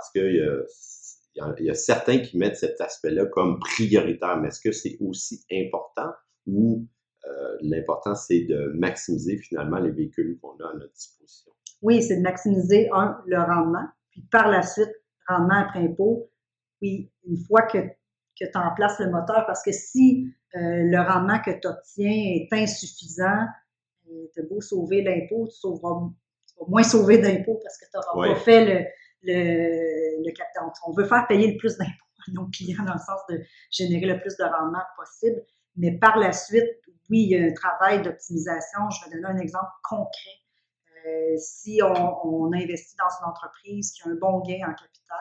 parce que il y, a, certains qui mettent cet aspect-là comme prioritaire, mais est-ce que c'est aussi important ou euh, l'important c'est de maximiser finalement les véhicules qu'on a à notre disposition? Oui, c'est de maximiser un le rendement, puis par la suite rendement après impôt. Oui, une fois que que tu en places le moteur, parce que si euh, le rendement que tu obtiens est insuffisant, euh, tu as beau sauver l'impôt, tu, sauveras, vas moins sauver d'impôts parce que tu n'auras pas fait le, le, capital. On veut faire payer le plus d'impôts à nos clients dans le sens de générer le plus de rendement possible. Mais par la suite, oui, il y a un travail d'optimisation. Je vais donner un exemple concret. Euh, si on, on, investit dans une entreprise qui a un bon gain en capital,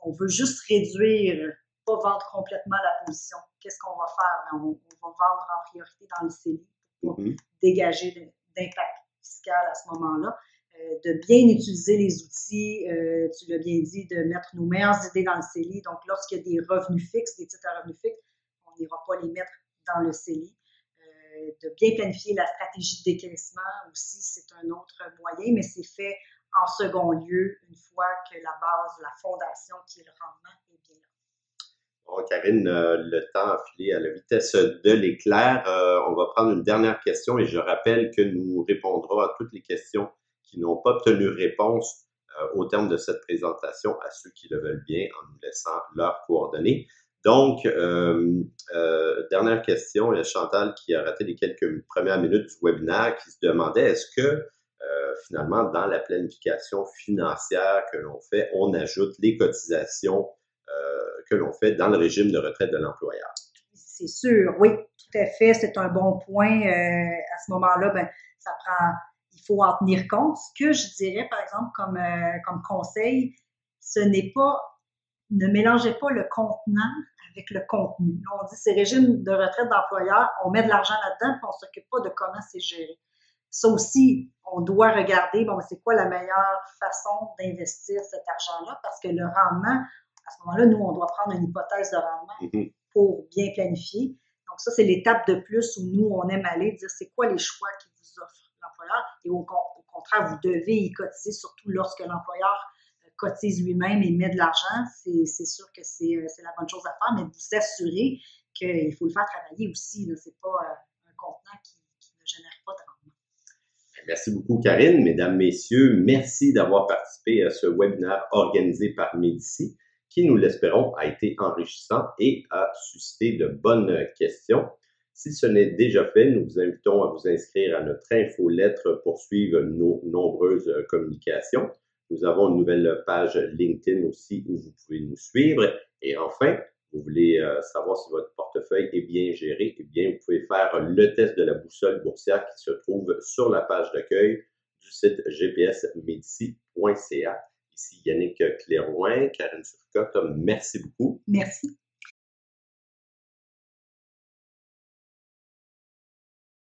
on veut juste réduire pas vendre complètement la position. Qu'est-ce qu'on va faire? Ben, on, va vendre en priorité dans le CELI pour mm-hmm. dégager d'impact fiscal à ce moment-là. Euh, de bien utiliser les outils, euh, tu l'as bien dit, de mettre nos meilleures idées dans le CELI. Donc, lorsqu'il y a des revenus fixes, des titres à revenus fixes, on n'ira pas les mettre dans le CELI. Euh, de bien planifier la stratégie de décaissement aussi, c'est un autre moyen, mais c'est fait en second lieu une fois que la base, la fondation qui est le rendement Bon, Karine, le temps a filé à la vitesse de l'éclair. On va prendre une dernière question et je rappelle que nous répondrons à toutes les questions qui n'ont pas obtenu réponse euh, au terme de cette présentation à ceux qui le veulent bien en nous laissant leurs coordonnées. Donc, dernière question, il y a Chantal qui a raté les quelques premières minutes du webinaire qui se demandait est-ce que finalement, dans la planification financière que l'on fait, on ajoute les cotisations que l'on fait dans le régime de retraite de l'employeur? C'est sûr, oui, tout à fait. C'est un bon point. Euh, à ce moment-là, ben, ça prend, faut en tenir compte. Ce que je dirais, par exemple, comme, euh, comme conseil, ce n'est pas, ne mélangez pas le contenant avec le contenu. on dit c'est régime de retraite d'employeur, on met de l'argent là-dedans, puis on s'occupe pas de comment c'est géré. Ça aussi, on doit regarder, bon, c'est quoi la meilleure façon d'investir cet argent-là, parce que le rendement, à ce moment-là, nous, on doit prendre une hypothèse de rendement mm-hmm. pour bien planifier. Donc, ça, c'est l'étape de plus où nous, on aime aller dire c'est quoi les choix qui Et au, contraire, vous devez y cotiser, surtout lorsque l'employeur euh, cotise lui-même et met de l'argent. C'est sûr que euh, c'est la bonne chose à faire, mais vous assurez qu'il faut le faire travailler aussi. Ce n'est pas euh, un contenant qui, qui ne génère pas de rendement. Merci beaucoup, Karine. Mesdames, Messieurs, merci d'avoir participé à ce webinaire organisé par Médici qui, nous l'espérons, a été enrichissant et a suscité de bonnes questions. Si ce n'est déjà fait, nous vous invitons à vous inscrire à notre infolettre pour suivre nos nombreuses communications. Nous avons une nouvelle page LinkedIn aussi où vous pouvez nous suivre. Et enfin, vous voulez euh, savoir si votre portefeuille est bien géré, eh bien, vous pouvez faire le test de la boussole boursière qui se trouve sur la page d'accueil du site gpsmedici.ca. Ici Yannick Clairouin, Karine Turcotte, merci beaucoup. Merci.